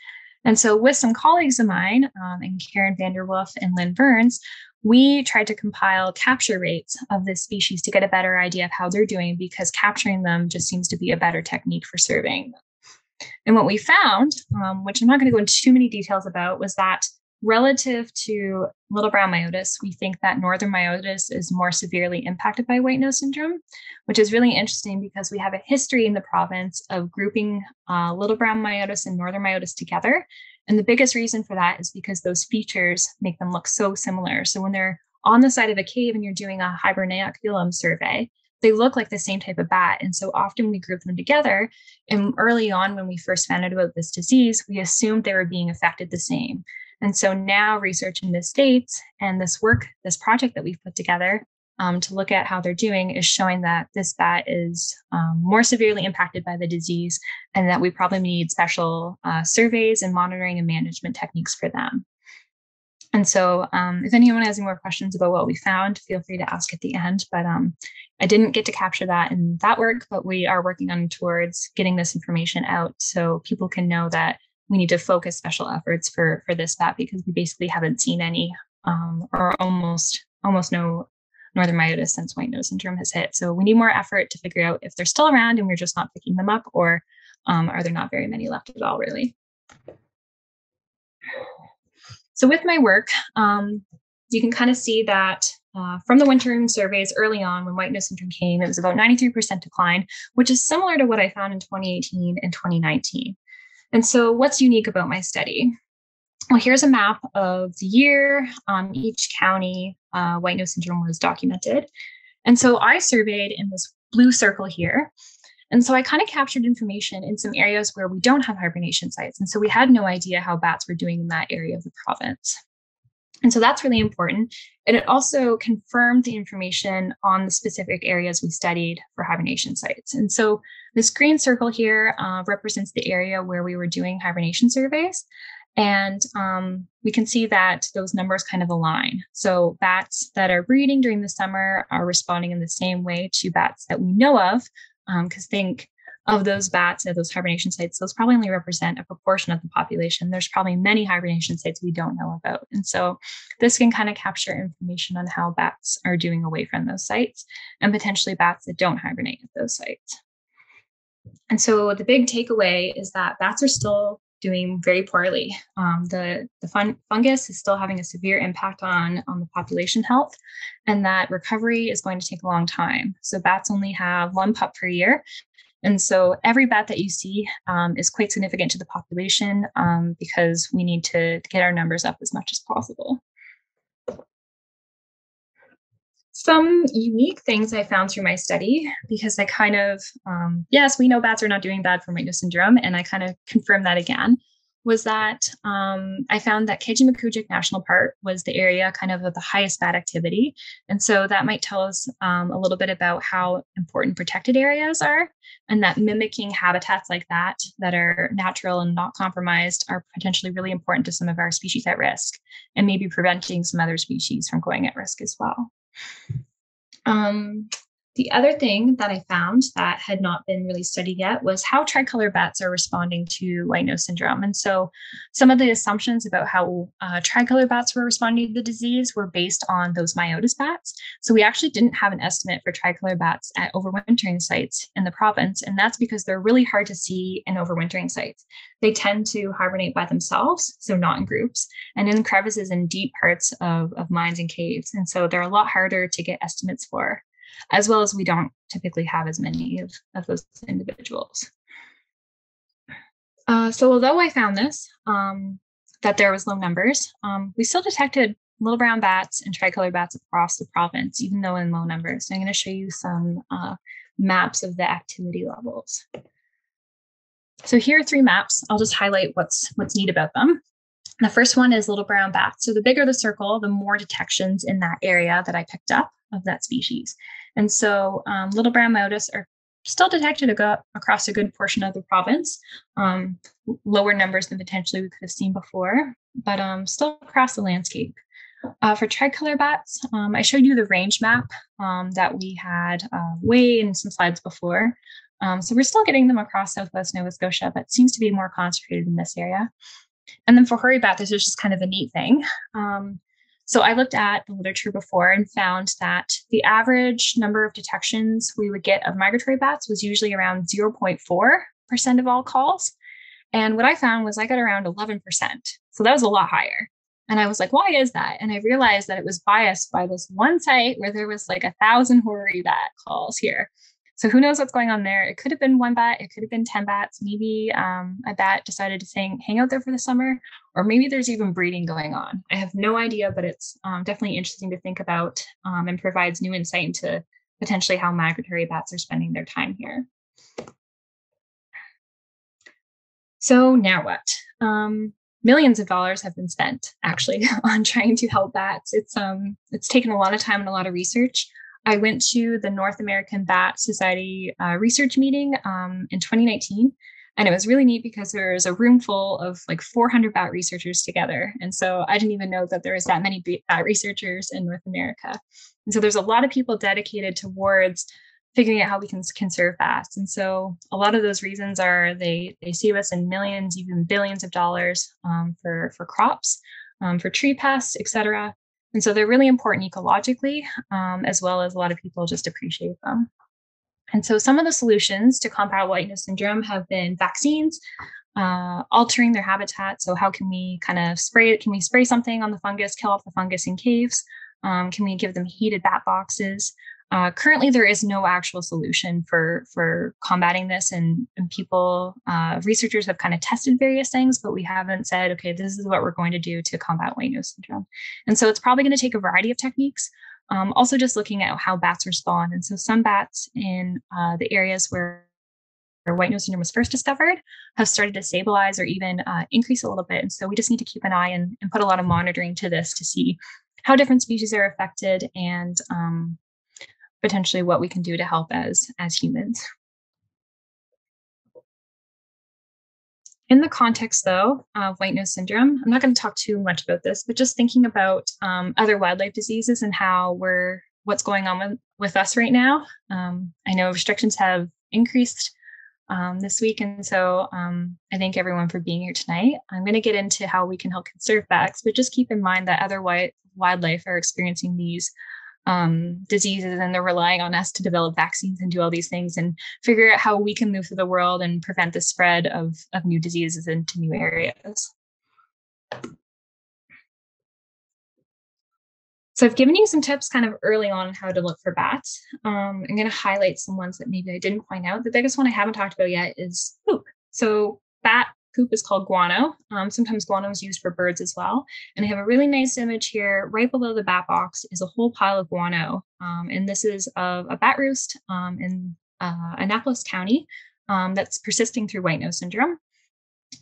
And so, with some colleagues of mine, um, and Karen Vanderwolf and Lynn Burns, we tried to compile capture rates of this species to get a better idea of how they're doing because capturing them just seems to be a better technique for surveying. And what we found, um, which I'm not going to go into too many details about, was that relative to little brown myotis, we think that northern myotis is more severely impacted by white nose syndrome, which is really interesting because we have a history in the province of grouping uh, little brown myotis and northern myotis together. And the biggest reason for that is because those features make them look so similar. So when they're on the side of a cave and you're doing a hibernaculum survey, they look like the same type of bat. And so often we group them together. And early on, when we first found out about this disease, we assumed they were being affected the same. And so now research in the States and this work, this project that we've put together um, to look at how they're doing is showing that this bat is um, more severely impacted by the disease and that we probably need special uh, surveys and monitoring and management techniques for them. And so, um, if anyone has any more questions about what we found, feel free to ask at the end. But um, I didn't get to capture that in that work, but we are working on towards getting this information out so people can know that we need to focus special efforts for for this bat because we basically haven't seen any um, or almost almost no northern myotis since white nose syndrome has hit. So we need more effort to figure out if they're still around and we're just not picking them up, or um, are there not very many left at all, really. So with my work, um, you can kind of see that uh, from the wintering surveys early on when white nose syndrome came, it was about 93% decline, which is similar to what I found in 2018 and 2019. And so what's unique about my study? Well, here's a map of the year um, each county uh, white nose syndrome was documented. And so I surveyed in this blue circle here. And so I kind of captured information in some areas where we don't have hibernation sites. And so we had no idea how bats were doing in that area of the province. And so that's really important. And it also confirmed the information on the specific areas we studied for hibernation sites. And so this green circle here uh, represents the area where we were doing hibernation surveys. And um, we can see that those numbers kind of align. So bats that are breeding during the summer are responding in the same way to bats that we know of, because um, think of those bats at those hibernation sites, those probably only represent a proportion of the population. There's probably many hibernation sites we don't know about. And so this can kind of capture information on how bats are doing away from those sites and potentially bats that don't hibernate at those sites. And so the big takeaway is that bats are still doing very poorly. Um, the the fun, fungus is still having a severe impact on, on the population health, and that recovery is going to take a long time. So bats only have one pup per year. And so every bat that you see um, is quite significant to the population um, because we need to get our numbers up as much as possible. some unique things I found through my study because I kind of, um, yes, we know bats are not doing bad for white syndrome, and I kind of confirmed that again. Was that um, I found that Kejimkujik National Park was the area kind of of the highest bat activity. And so that might tell us um, a little bit about how important protected areas are, and that mimicking habitats like that, that are natural and not compromised, are potentially really important to some of our species at risk, and maybe preventing some other species from going at risk as well. Um, the other thing that I found that had not been really studied yet was how tricolor bats are responding to white nose syndrome. And so some of the assumptions about how uh, tricolor bats were responding to the disease were based on those myotis bats. So we actually didn't have an estimate for tricolor bats at overwintering sites in the province. And that's because they're really hard to see in overwintering sites. They tend to hibernate by themselves, so not in groups, and in crevices in deep parts of, of mines and caves. And so they're a lot harder to get estimates for as well as we don't typically have as many of, of those individuals. Uh, so although I found this, um, that there was low numbers, um, we still detected little brown bats and tricolor bats across the province, even though in low numbers. So I'm going to show you some uh, maps of the activity levels. So here are three maps. I'll just highlight what's what's neat about them. The first one is little brown bats. So the bigger the circle, the more detections in that area that I picked up of that species. And so um, little brown myotis are still detected across a good portion of the province, um, lower numbers than potentially we could have seen before, but um, still across the landscape. Uh, for tricolor bats, um, I showed you the range map um, that we had uh, way in some slides before. Um, so we're still getting them across southwest Nova Scotia, but seems to be more concentrated in this area. And then for hoary bat, this is just kind of a neat thing. Um, so I looked at the literature before and found that the average number of detections we would get of migratory bats was usually around 0.4% of all calls. And what I found was I got around 11%. So that was a lot higher. And I was like, why is that? And I realized that it was biased by this one site where there was like a thousand hoary bat calls here. So who knows what's going on there? It could have been one bat, it could have been 10 bats. Maybe um, a bat decided to hang, hang out there for the summer, or maybe there's even breeding going on. I have no idea, but it's um, definitely interesting to think about um, and provides new insight into potentially how migratory bats are spending their time here. So now what? Um, millions of dollars have been spent actually *laughs* on trying to help bats. It's um it's taken a lot of time and a lot of research. I went to the North American Bat Society uh, research meeting um, in 2019, and it was really neat because there was a room full of like 400 bat researchers together. And so I didn't even know that there was that many bat researchers in North America. And so there's a lot of people dedicated towards figuring out how we can conserve bats. And so a lot of those reasons are they they save us in millions, even billions of dollars um, for for crops, um, for tree pests, et cetera. And so they're really important ecologically, um, as well as a lot of people just appreciate them. And so some of the solutions to combat white nose syndrome have been vaccines, uh, altering their habitat. So how can we kind of spray? it? Can we spray something on the fungus, kill off the fungus in caves? Um, can we give them heated bat boxes? Uh, currently, there is no actual solution for for combating this, and, and people, uh, researchers have kind of tested various things, but we haven't said, okay, this is what we're going to do to combat white nose syndrome. And so, it's probably going to take a variety of techniques. Um, also, just looking at how bats respond, and so some bats in uh, the areas where white nose syndrome was first discovered have started to stabilize or even uh, increase a little bit. And so we just need to keep an eye and, and, put a lot of monitoring to this to see how different species are affected and um, potentially what we can do to help as as humans. In the context, though, of white nose syndrome, I'm not going to talk too much about this, but just thinking about um, other wildlife diseases and how we're what's going on with, with us right now. Um, I know restrictions have increased um, this week, and so um, I thank everyone for being here tonight. I'm going to get into how we can help conserve bats, but just keep in mind that other wildlife are experiencing these um, diseases and they're relying on us to develop vaccines and do all these things and figure out how we can move through the world and prevent the spread of, of new diseases into new areas. So I've given you some tips kind of early on how to look for bats. Um, I'm going to highlight some ones that maybe I didn't point out. The biggest one I haven't talked about yet is poop. So bat poop is called guano. Um, sometimes guano is used for birds as well. And I have a really nice image here. Right below the bat box is a whole pile of guano. Um, and this is of a bat roost um, in uh, Annapolis County um, that's persisting through white nose syndrome.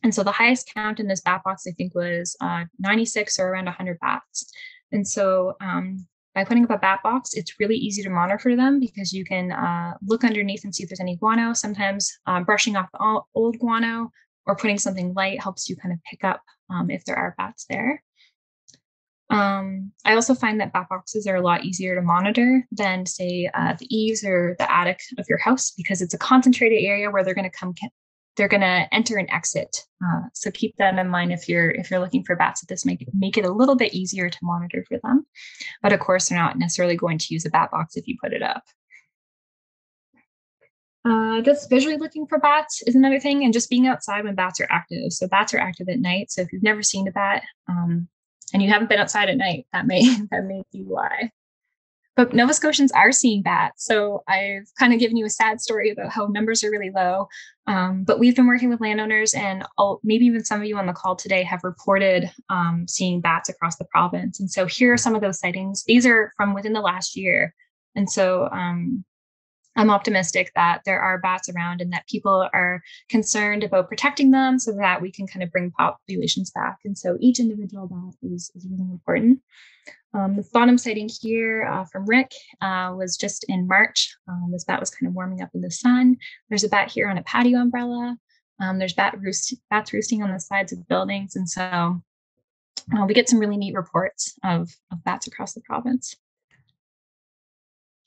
And so the highest count in this bat box, I think, was uh, 96 or around 100 bats. And so um, by putting up a bat box, it's really easy to monitor them because you can uh, look underneath and see if there's any guano. Sometimes uh, brushing off the old guano or putting something light helps you kind of pick up um, if there are bats there. Um, I also find that bat boxes are a lot easier to monitor than, say, uh, the eaves or the attic of your house because it's a concentrated area where they're going to come. They're going to enter and exit. Uh, so keep that in mind if you're if you're looking for bats. At this make make it a little bit easier to monitor for them. But of course, they're not necessarily going to use a bat box if you put it up. Uh, just visually looking for bats is another thing, and just being outside when bats are active. So bats are active at night. So if you've never seen a bat um, and you haven't been outside at night, that may *laughs* that may be why. But Nova Scotians are seeing bats. So I've kind of given you a sad story about how numbers are really low. Um, but we've been working with landowners, and all, maybe even some of you on the call today have reported um, seeing bats across the province. And so here are some of those sightings. These are from within the last year. And so um, I'm optimistic that there are bats around and that people are concerned about protecting them so that we can kind of bring populations back. And so each individual bat is, is really important. Um, the bottom sighting here uh, from Rick uh, was just in March. Um, this bat was kind of warming up in the sun. There's a bat here on a patio umbrella. Um, there's bat roost, bats roosting on the sides of buildings. And so uh, we get some really neat reports of, of bats across the province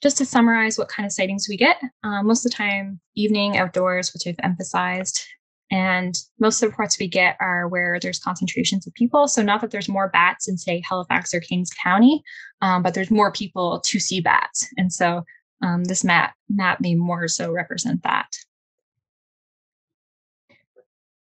just to summarize what kind of sightings we get, uh, most of the time evening outdoors, which I've emphasized, And most of the reports we get are where there's concentrations of people. So, not that there's more bats in, say, Halifax or Kings County, um, but there's more people to see bats. And so, um, this map, map may more so represent that.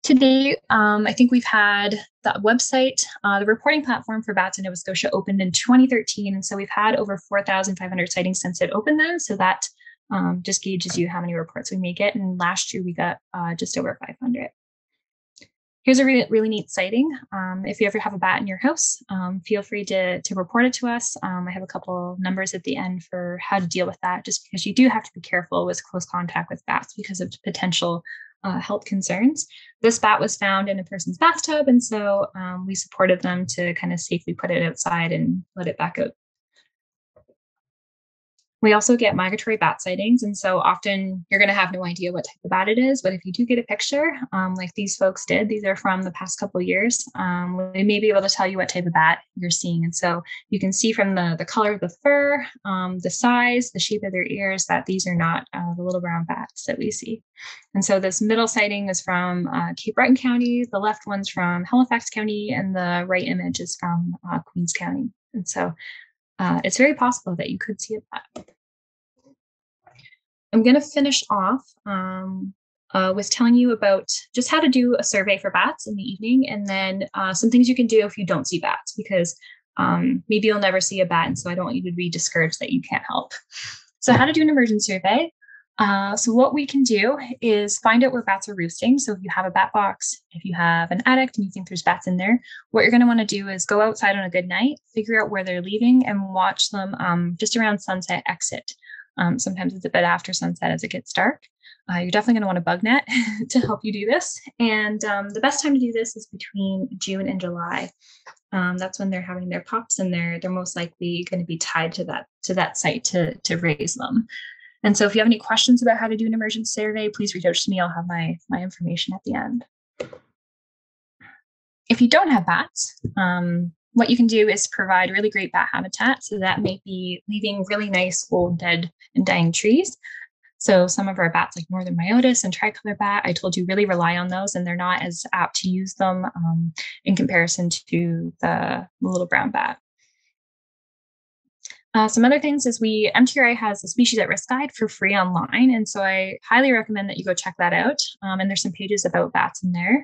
Today, um, I think we've had the website, uh, the reporting platform for bats in Nova Scotia opened in 2013. And so we've had over 4,500 sightings since it opened then. So that um, just gauges you how many reports we may get. And last year we got uh, just over 500. Here's a really, really neat sighting. Um, if you ever have a bat in your house, um, feel free to, to report it to us. Um, I have a couple numbers at the end for how to deal with that, just because you do have to be careful with close contact with bats because of potential uh, health concerns. This bat was found in a person's bathtub, and so um, we supported them to kind of safely put it outside and let it back out we also get migratory bat sightings. And so often you're going to have no idea what type of bat it is. But if you do get a picture, um, like these folks did, these are from the past couple years, um, we may be able to tell you what type of bat you're seeing. And so you can see from the, the color of the fur, um, the size, the shape of their ears, that these are not uh, the little brown bats that we see. And so this middle sighting is from uh, Cape Breton County, the left one's from Halifax County, and the right image is from uh, Queens County. And so uh, it's very possible that you could see a bat. I'm going to finish off um, uh, with telling you about just how to do a survey for bats in the evening and then uh, some things you can do if you don't see bats because um, maybe you'll never see a bat and so I don't want you to be discouraged that you can't help. So how to do an emergence survey. Uh, so what we can do is find out where bats are roosting. So if you have a bat box, if you have an attic and you think there's bats in there, what you're going to want to do is go outside on a good night, figure out where they're leaving, and watch them um, just around sunset exit. Um, sometimes it's a bit after sunset as it gets dark. Uh, you're definitely going to want a bug net *laughs* to help you do this. And um, the best time to do this is between June and July. Um, that's when they're having their pups, and they're they're most likely going to be tied to that to that site to to raise them. And so, if you have any questions about how to do an emergence survey, please reach out to me. I'll have my my information at the end. If you don't have bats, um, what you can do is provide really great bat habitat. So that may be leaving really nice old dead and dying trees. So some of our bats like northern myotis and tricolor bat, I told you really rely on those and they're not as apt to use them um, in comparison to the little brown bat. Uh, some other things is we MTRI has a species at risk guide for free online, and so I highly recommend that you go check that out. Um, and there's some pages about bats in there,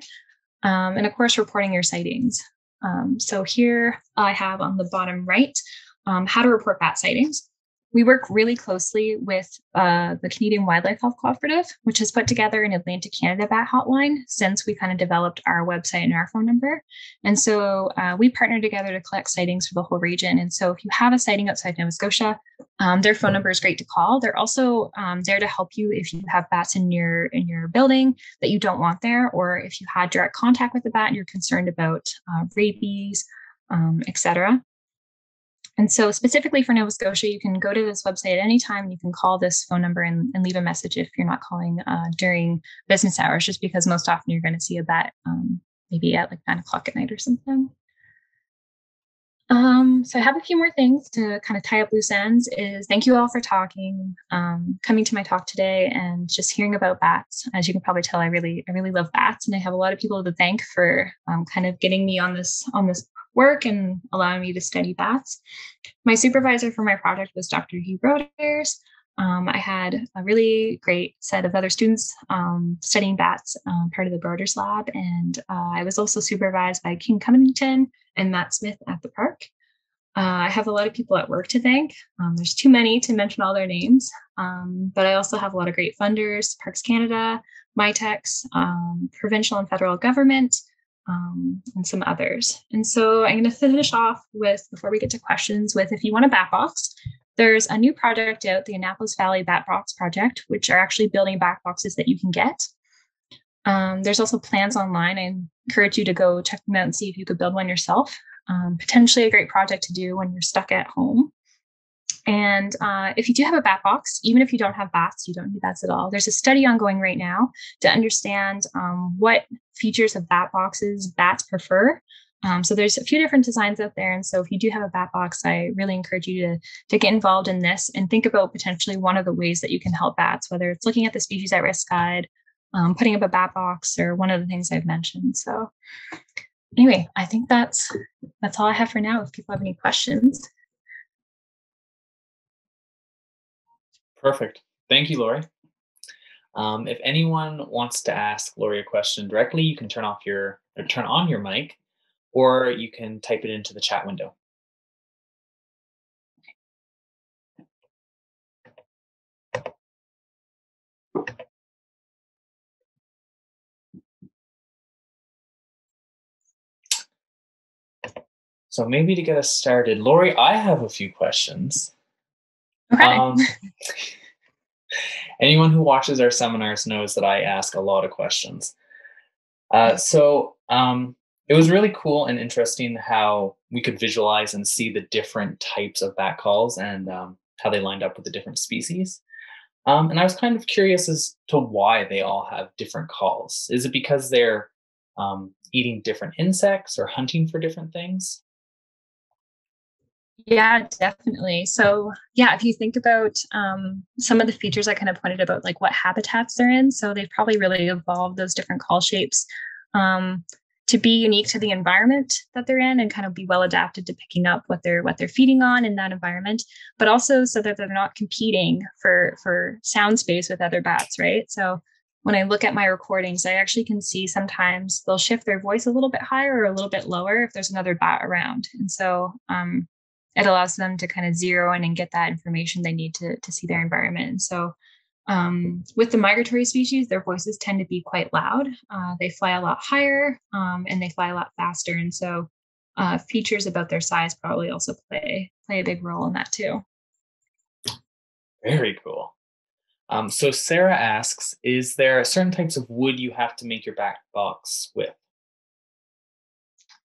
um, and of course reporting your sightings. Um, so here I have on the bottom right um, how to report bat sightings. We work really closely with uh, the Canadian Wildlife Health Cooperative, which has put together an Atlantic Canada Bat Hotline since we kind of developed our website and our phone number. And so uh, we partner together to collect sightings for the whole region. And so if you have a sighting outside Nova Scotia, um, their phone number is great to call. They're also um, there to help you if you have bats in your in your building that you don't want there, or if you had direct contact with the bat and you're concerned about uh, rabies, um, etc. And so, specifically for Nova Scotia, you can go to this website at any time. You can call this phone number and, and leave a message if you're not calling uh, during business hours, just because most often you're going to see a bat um, maybe at like nine o'clock at night or something. Um, so I have a few more things to kind of tie up loose ends. Is thank you all for talking, um, coming to my talk today, and just hearing about bats. As you can probably tell, I really, I really love bats, and I have a lot of people to thank for um, kind of getting me on this on this work and allowing me to study bats. My supervisor for my project was Dr. Hugh Broders. Um, I had a really great set of other students um, studying bats, um, part of the Broders Lab, and uh, I was also supervised by King Cunnington and Matt Smith at the park. Uh, I have a lot of people at work to thank. Um, there's too many to mention all their names, um, but I also have a lot of great funders Parks Canada, Mitacs, um, provincial and federal government, um, and some others. And so I'm going to finish off with, before we get to questions, with if you want a bat box, there's a new project out, the Annapolis Valley Bat Box Project, which are actually building bat boxes that you can get. Um, there's also plans online. I encourage you to go check them out and see if you could build one yourself. Um, potentially a great project to do when you're stuck at home. And uh, if you do have a bat box, even if you don't have bats, you don't need bats at all. There's a study ongoing right now to understand um, what features of bat boxes bats prefer. Um, so there's a few different designs out there. And so if you do have a bat box, I really encourage you to, to get involved in this and think about potentially one of the ways that you can help bats, whether it's looking at the species at risk guide, um, putting up a bat box or one of the things I've mentioned. So anyway, I think that's that's all I have for now. If people have any questions. Perfect. Thank you, Lori. Um, if anyone wants to ask Lori a question directly, you can turn off your or turn on your mic, or you can type it into the chat window. So maybe to get us started, Lori, I have a few questions. Okay. Um, *laughs* anyone who watches our seminars knows that I ask a lot of questions. Uh, so um, it was really cool and interesting how we could visualize and see the different types of bat calls and um, how they lined up with the different species. Um, and I was kind of curious as to why they all have different calls. Is it because they're um, eating different insects or hunting for different things? Yeah, definitely. So, yeah, if you think about um, some of the features I kind of pointed about, like what habitats they're in, so they've probably really evolved those different call shapes um, to be unique to the environment that they're in and kind of be well adapted to picking up what they're what they're feeding on in that environment, but also so that they're not competing for for sound space with other bats, right? So when I look at my recordings, I actually can see sometimes they'll shift their voice a little bit higher or a little bit lower if there's another bat around. And so um, it allows them to kind of zero in and get that information they need to, to see their environment. And so um, with the migratory species, their voices tend to be quite loud. Uh, they fly a lot higher um, and they fly a lot faster. And so uh, features about their size probably also play play a big role in that too. Very cool. Um, so Sarah asks, is there certain types of wood you have to make your bat box with?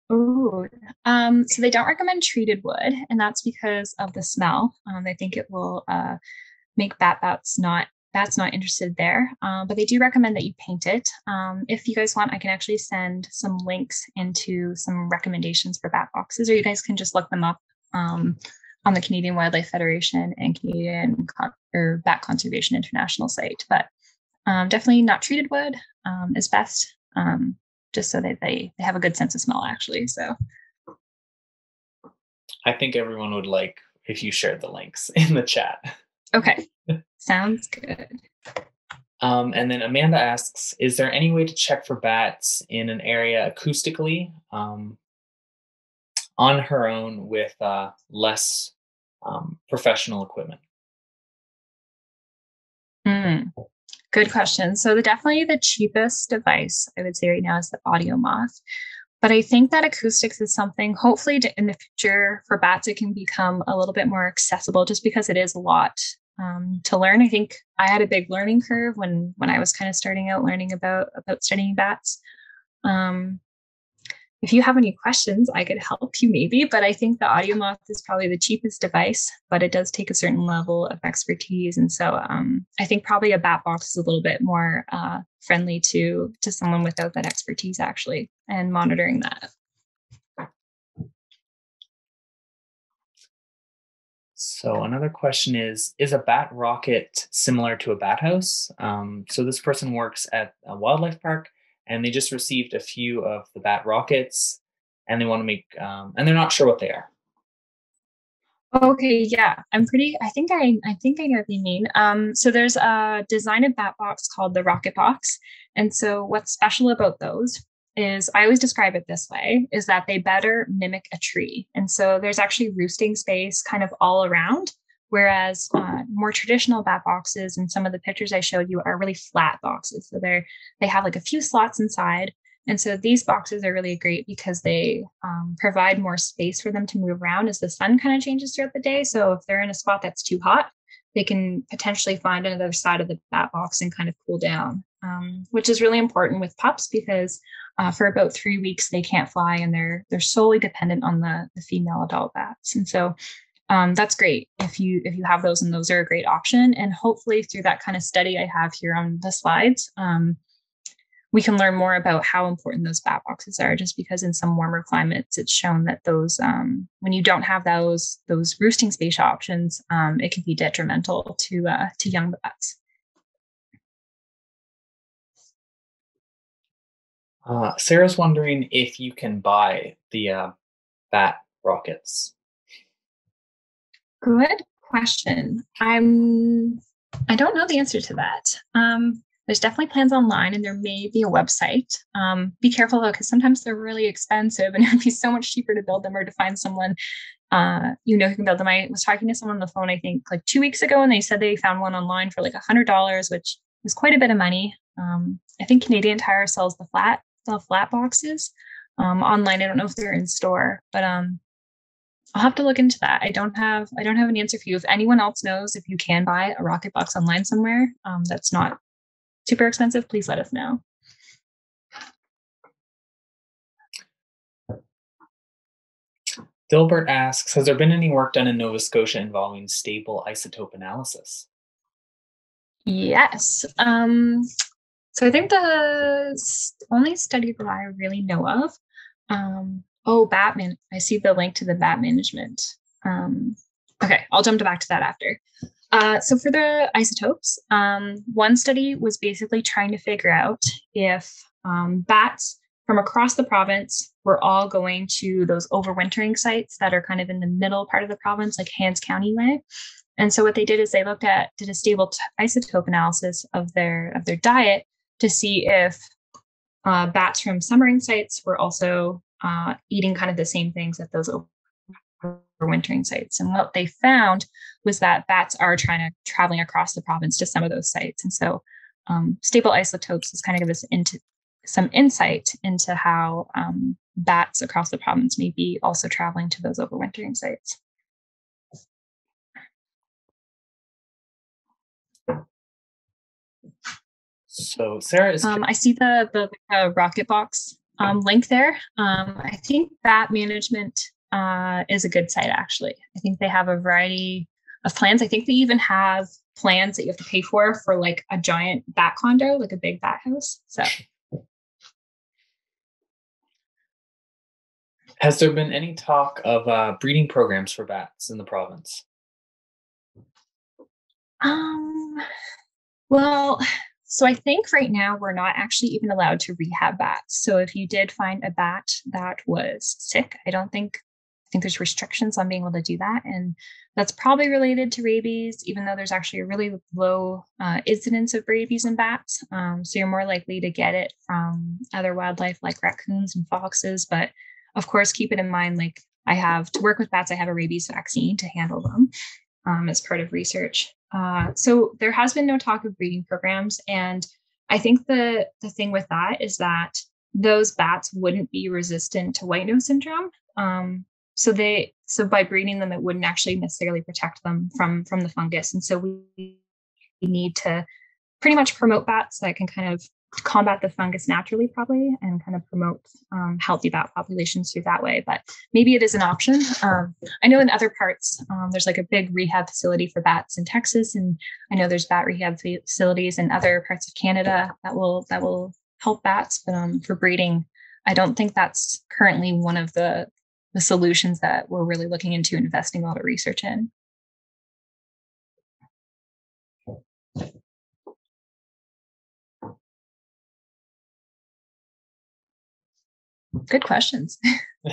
Oh, um, so they don't recommend treated wood, and that's because of the smell. Um, they think it will uh, make bat bats not bats not interested there. Um, but they do recommend that you paint it. Um, if you guys want, I can actually send some links into some recommendations for bat boxes, or you guys can just look them up um, on the Canadian Wildlife Federation and Canadian Con- or Bat Conservation International site. But um, definitely not treated wood is best. Um, just so that they, they have a good sense of smell actually. So I think everyone would like if you shared the links *laughs* in the chat. Okay. *laughs* Sounds good. Um, and then Amanda asks, is there any way to check for bats in an area acoustically um, on her own with uh, less um, professional equipment? Mm. Good question. So the definitely the cheapest device I would say right now is the Audio Moth. But I think that acoustics is something hopefully to, in the future for bats it can become a little bit more accessible just because it is a lot um, to learn. I think I had a big learning curve when when I was kind of starting out learning about about studying bats. Um, if you have any questions, I could help you maybe, but I think the Audiomoth is probably the cheapest device, but it does take a certain level of expertise. And so um, I think probably a bat box is a little bit more uh, friendly to, to someone without that expertise actually and monitoring that. So another question is, is a bat rocket similar to a bat house? Um, so this person works at a wildlife park and they just received a few of the bat rockets and they want to make um, and they're not sure what they are. Okay yeah i'm pretty i think i i think i know what you mean. Um so there's a design of bat box called the rocket box and so what's special about those is i always describe it this way is that they better mimic a tree and so there's actually roosting space kind of all around Whereas uh, more traditional bat boxes and some of the pictures I showed you are really flat boxes. So they're they have like a few slots inside. And so these boxes are really great because they um, provide more space for them to move around as the sun kind of changes throughout the day. So if they're in a spot that's too hot, they can potentially find another side of the bat box and kind of cool down, um, which is really important with pups because uh, for about three weeks they can't fly and they're they're solely dependent on the the female adult bats. And so um, that's great. If you if you have those and those are a great option. And hopefully through that kind of study i have here on the slides um, we can learn more about how important those bat boxes are just because in some warmer climates it's shown that those um, when you don't have those those roosting space options um, it can be detrimental to uh, to young bats. Uh, Sarah's wondering if you can buy the uh, bat rockets. Good question. I'm I don't know the answer to that. Um, there's definitely plans online and there may be a website. Um, be careful though, because sometimes they're really expensive and *laughs* it would be so much cheaper to build them or to find someone uh, you know who can build them. I was talking to someone on the phone, I think like two weeks ago, and they said they found one online for like a hundred dollars, which is quite a bit of money. Um, I think Canadian Tire sells the flat the flat boxes um, online. I don't know if they're in store, but um, I'll have to look into that. I don't have I don't have an answer for you. If anyone else knows if you can buy a rocket box online somewhere um, that's not super expensive, please let us know. Dilbert asks, has there been any work done in Nova Scotia involving stable isotope analysis? Yes. Um, so I think the only study that I really know of, um, oh, Batman. I see the link to the bat management. Um, okay, I'll jump back to that after. Uh, so for the isotopes, um, one study was basically trying to figure out if um, bats from across the province were all going to those overwintering sites that are kind of in the middle part of the province, like Hants County way. And so what they did is they looked at did a stable t- isotope analysis of their of their diet to see if uh, bats from summering sites were also uh, eating kind of the same things at those overwintering sites. And what they found was that bats are trying to traveling across the province to some of those sites. And so um, stable isotopes is kind of give us into some insight into how um, bats across the province may be also traveling to those overwintering sites. So Sarah is. Um, I see the the uh, rocket box um, link there. Um, I think bat management uh, is a good site actually. I think they have a variety of plans. I think they even have plans that you have to pay for for like a giant bat condo, like a big bat house. So. Has there been any talk of uh, breeding programs for bats in the province? Um, well, so I think right now we're not actually even allowed to rehab bats. So if you did find a bat that was sick, I don't think I think there's restrictions on being able to do that, and that's probably related to rabies. Even though there's actually a really low uh, incidence of rabies in bats, um, so you're more likely to get it from other wildlife like raccoons and foxes. But of course, keep it in mind like I have to work with bats. I have a rabies vaccine to handle them um, as part of research. Uh, so there has been no talk of breeding programs, and I think the the thing with that is that those bats wouldn't be resistant to white nose syndrome. Um, so they so by breeding them, it wouldn't actually necessarily protect them from from the fungus, and so we need to pretty much promote bats that can kind of combat the fungus naturally, probably, and kind of promote um, healthy bat populations through that way. But maybe it is an option. Um, I know in other parts, um, there's like a big rehab facility for bats in Texas, and I know there's bat rehab facilities in other parts of Canada that will that will help bats. But um, for breeding, I don't think that's currently one of the the solutions that we're really looking into investing a lot of research in. Good questions. *laughs* *laughs* uh,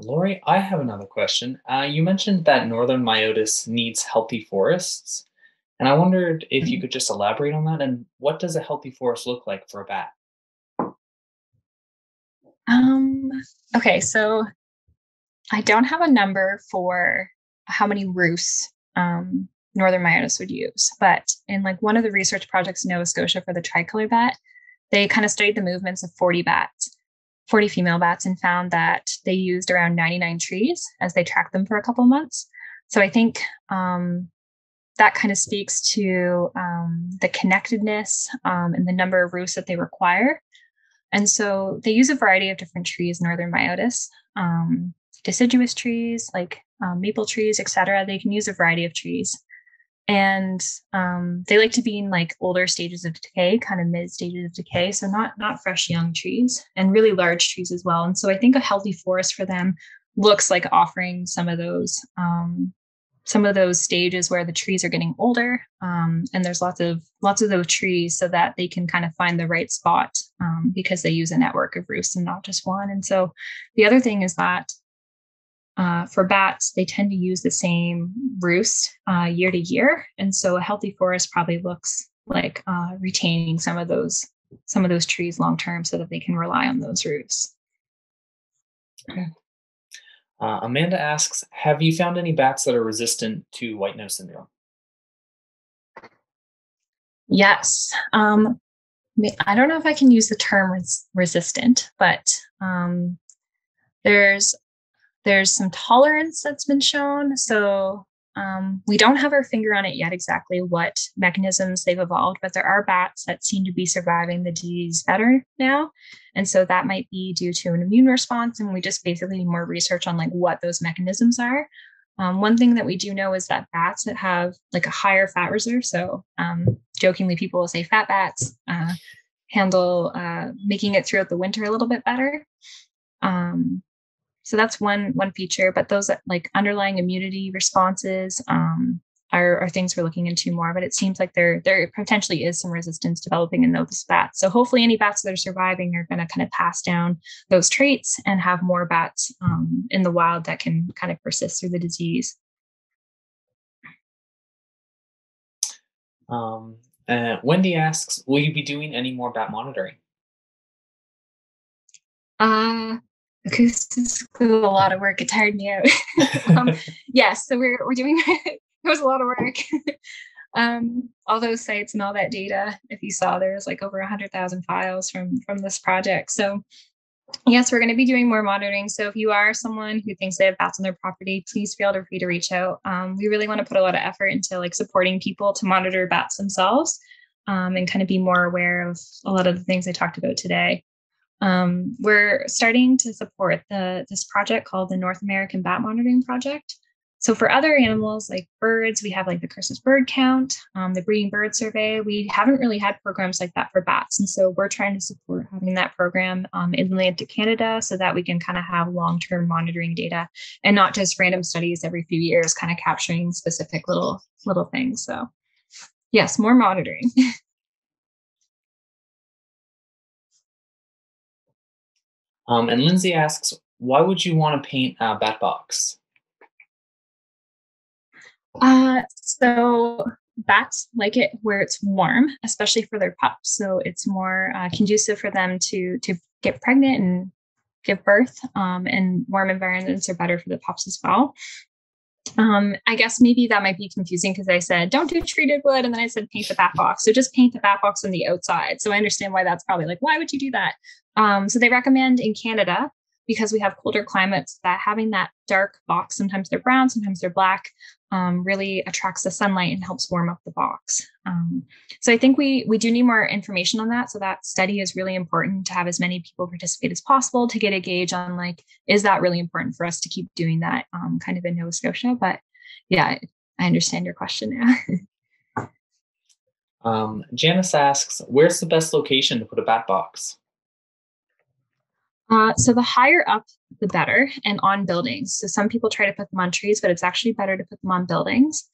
Lori, I have another question. Uh, you mentioned that northern myotis needs healthy forests, and I wondered if you mm-hmm. could just elaborate on that and what does a healthy forest look like for a bat? Um, okay, so I don't have a number for how many roosts um, northern myotis would use, but in like one of the research projects in Nova Scotia for the tricolor bat, they kind of studied the movements of 40 bats, 40 female bats, and found that they used around 99 trees as they tracked them for a couple months. So I think um, that kind of speaks to um, the connectedness um, and the number of roosts that they require. And so they use a variety of different trees, northern myotis, um, deciduous trees like um, maple trees, etc. They can use a variety of trees and um, they like to be in like older stages of decay kind of mid stages of decay so not not fresh young trees and really large trees as well. And so i think a healthy forest for them looks like offering some of those um, some of those stages where the trees are getting older um, and there's lots of lots of those trees so that they can kind of find the right spot um, because they use a network of roosts and not just one. And so the other thing is that uh, for bats they tend to use the same roost uh, year to year and so a healthy forest probably looks like uh, retaining some of those some of those trees long term so that they can rely on those roosts. okay uh, Amanda asks, have you found any bats that are resistant to white nose syndrome? Yes. Um, I don't know if I can use the term res- resistant, but um, there's there's some tolerance that's been shown. So um, we don't have our finger on it yet exactly what mechanisms they've evolved, but there are bats that seem to be surviving the disease better now. And so that might be due to an immune response. And we just basically need more research on like what those mechanisms are. Um, one thing that we do know is that bats that have like a higher fat reserve, so um, jokingly people will say fat bats, uh, handle uh, making it throughout the winter a little bit better. Um, so that's one one feature but those like underlying immunity responses um, are, are things we're looking into more but it seems like there there potentially is some resistance developing in those bats. So hopefully any bats that are surviving are going to kind of pass down those traits and have more bats um, in the wild that can kind of persist through the disease. Um, uh, wendy asks will you be doing any more bat monitoring? Uh acoustics was a lot of work. It tired me out. *laughs* um, *laughs* yes, so we're we're doing *laughs* it was a lot of work. um, all those sites and all that data. If you saw, there's like over a hundred thousand files from from this project. So yes, we're going to be doing more monitoring. So if you are someone who thinks they have bats on their property, please feel free to reach out. Um, we really want to put a lot of effort into like supporting people to monitor bats themselves um, and kind of be more aware of a lot of the things I talked about today. Um, we're starting to support the this project called the North American Bat Monitoring Project. So for other animals like birds, we have like the Christmas bird count, um, the breeding bird survey. We haven't really had programs like that for bats, and so we're trying to support having that program um, in Atlantic Canada so that we can kind of have long-term monitoring data and not just random studies every few years, kind of capturing specific little little things. So yes, more monitoring. *laughs* Um, and Lindsay asks, why would you want to paint a bat box? Uh, so bats like it where it's warm, especially for their pups. So it's more uh, conducive for them to to get pregnant and give birth. Um, and warm environments are better for the pups as well. Um, I guess maybe that might be confusing because I said don't do treated wood, and then I said paint the bat box. So just paint the bat box on the outside. So I understand why that's probably like, why would you do that? Um, so they recommend in Canada because we have colder climates that having that dark box, sometimes they're brown, sometimes they're black, um, really attracts the sunlight and helps warm up the box. Um, so I think we we do need more information on that. So that study is really important to have as many people participate as possible to get a gauge on like is that really important for us to keep doing that um, kind of in Nova Scotia. But yeah, I understand your question now. *laughs* um, Janice asks, "Where's the best location to put a bat box?" Uh, so the higher up, the better, and on buildings. So some people try to put them on trees, but it's actually better to put them on buildings.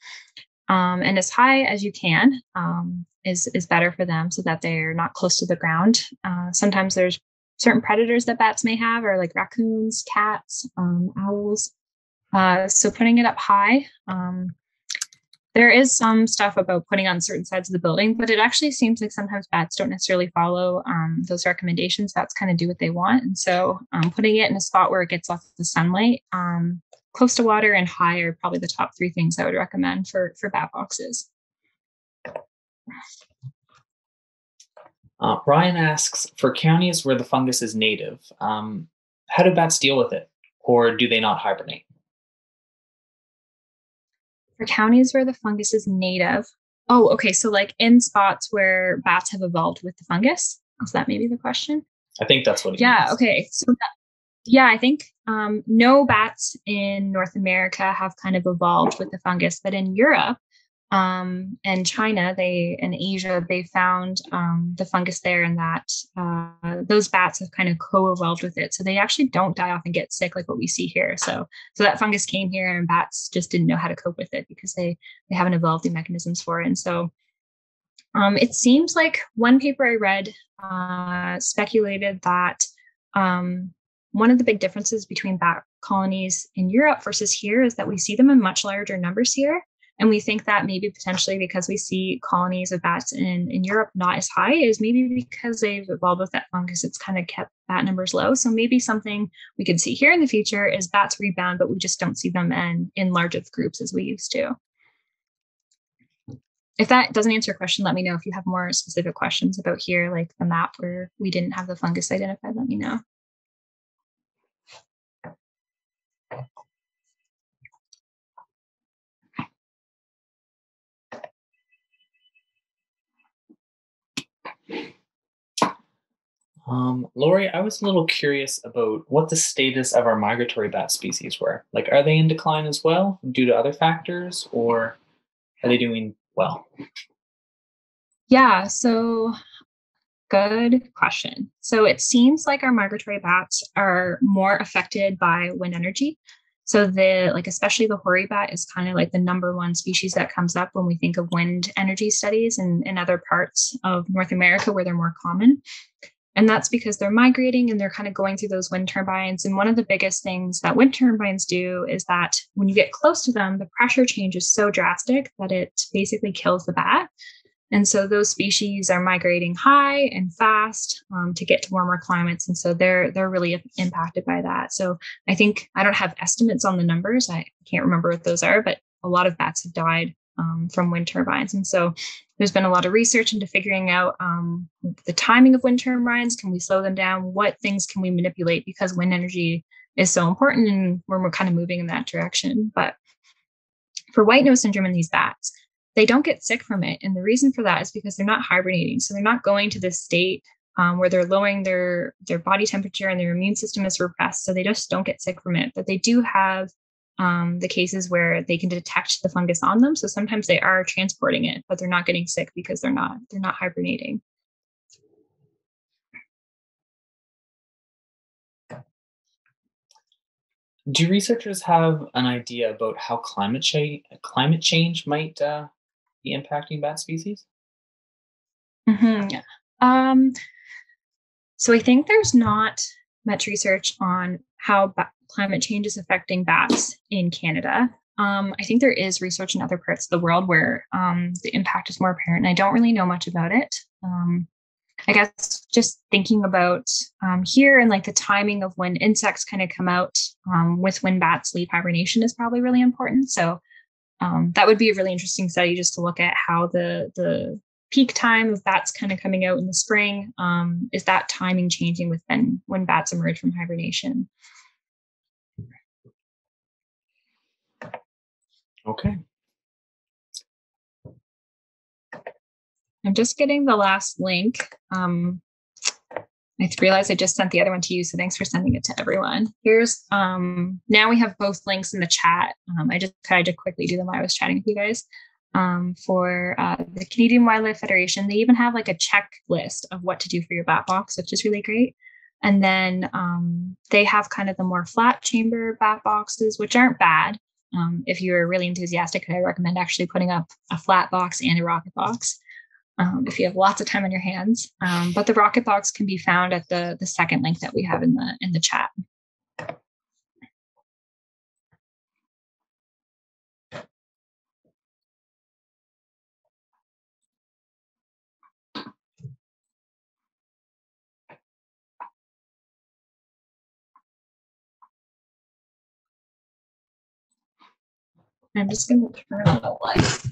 Um, and as high as you can um, is is better for them, so that they're not close to the ground. Uh, sometimes there's certain predators that bats may have, or like raccoons, cats, um, owls. Uh, so putting it up high um, there is some stuff about putting on certain sides of the building, but it actually seems like sometimes bats don't necessarily follow um, those recommendations. Bats kind of do what they want. And so um, putting it in a spot where it gets lots of the sunlight, um, close to water and high are probably the top three things I would recommend for, for bat boxes. Uh, Ryan asks, for counties where the fungus is native, um, how do bats deal with it? Or do they not hibernate? For counties where the fungus is native. Oh, okay. So like in spots where bats have evolved with the fungus. Is that maybe the question? I think that's what. yeah. Means. Okay. So that, yeah, I think um, no bats in North America have kind of evolved with the fungus, but in Europe, Um, and China, they in Asia, they found um, the fungus there, and that uh, those bats have kind of co-evolved with it, so they actually don't die off and get sick like what we see here. So, so that fungus came here, and bats just didn't know how to cope with it because they they haven't evolved the mechanisms for it. And so, um, it seems like one paper I read uh, speculated that um, one of the big differences between bat colonies in Europe versus here is that we see them in much larger numbers here. And we think that maybe potentially because we see colonies of bats in, in Europe not as high is maybe because they've evolved with that fungus, it's kind of kept bat numbers low. So maybe something we could see here in the future is bats rebound, but we just don't see them in, in large groups as we used to. If that doesn't answer your question, let me know. If you have more specific questions about here, like the map where we didn't have the fungus identified, let me know. Um, Lori, I was a little curious about what the status of our migratory bat species were. Like, are they in decline as well due to other factors, or are they doing well? Yeah, so good question. So it seems like our migratory bats are more affected by wind energy. So the like especially the hoary bat is kind of like the number one species that comes up when we think of wind energy studies in, in other parts of North America where they're more common. And that's because they're migrating and they're kind of going through those wind turbines. And one of the biggest things that wind turbines do is that when you get close to them, the pressure change is so drastic that it basically kills the bat. And so those species are migrating high and fast um, to get to warmer climates, and so they're they're really impacted by that. So I think I don't have estimates on the numbers. I can't remember what those are, but a lot of bats have died um, from wind turbines, and so there's been a lot of research into figuring out um, the timing of wind turbines. Can we slow them down? What things can we manipulate because wind energy is so important, and we're, we're kind of moving in that direction. But for white nose syndrome in these bats, they don't get sick from it. And the reason for that is because they're not hibernating. So they're not going to this state um, where they're lowering their their body temperature and their immune system is repressed. So they just don't get sick from it. But they do have um, the cases where they can detect the fungus on them. So sometimes they are transporting it, but they're not getting sick because they're not they're not hibernating. Do researchers have an idea about how climate change climate change might uh, be impacting bat species? Mm-hmm. Um, so I think there's not much research on how ba- climate change is affecting bats in Canada. Um, I think there is research in other parts of the world where um, the impact is more apparent, and I don't really know much about it. Um, I guess just thinking about um, here and like the timing of when insects kind of come out um, with when bats leave hibernation is probably really important. So um, that would be a really interesting study just to look at how the the peak time of bats kind of coming out in the spring is that timing changing with when when bats emerge from hibernation okay i'm just getting the last link um, I realized I just sent the other one to you, so thanks for sending it to everyone. Here's um now we have both links in the chat. Um, I just tried to quickly do them while I was chatting with you guys. Um, for uh, the Canadian Wildlife Federation, they even have like a checklist of what to do for your bat box, which is really great. And then um, they have kind of the more flat chamber bat boxes, which aren't bad. Um, if you're really enthusiastic, I recommend actually putting up a flat box and a rocket box um, if you have lots of time on your hands. Um, but the rocket box can be found at the, the second link that we have in the in the chat. I'm just going to turn on the light.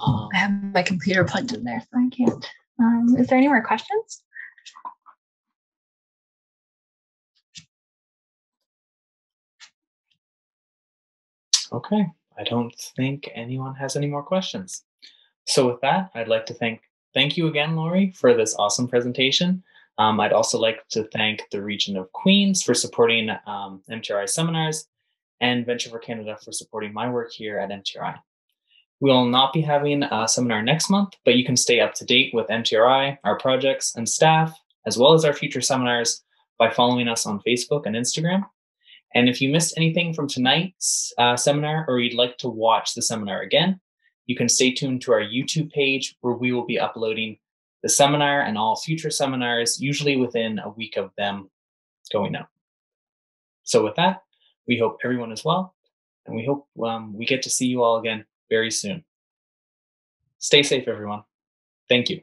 I have my computer plugged in there, so I can't. Um, is there any more questions? Okay, I don't think anyone has any more questions. So with that, I'd like to thank thank you again, Lori, for this awesome presentation. Um, I'd also like to thank the region of Queens for supporting um, MTRI seminars and Venture for Canada for supporting my work here at MTRI. We will not be having a seminar next month, but you can stay up to date with MTRI, our projects, and staff, as well as our future seminars by following us on Facebook and Instagram. And if you missed anything from tonight's uh, seminar or you'd like to watch the seminar again, you can stay tuned to our YouTube page where we will be uploading the seminar and all future seminars, usually within a week of them going out. So, with that, we hope everyone is well, and we hope um, we get to see you all again very soon. Stay safe, everyone. Thank you.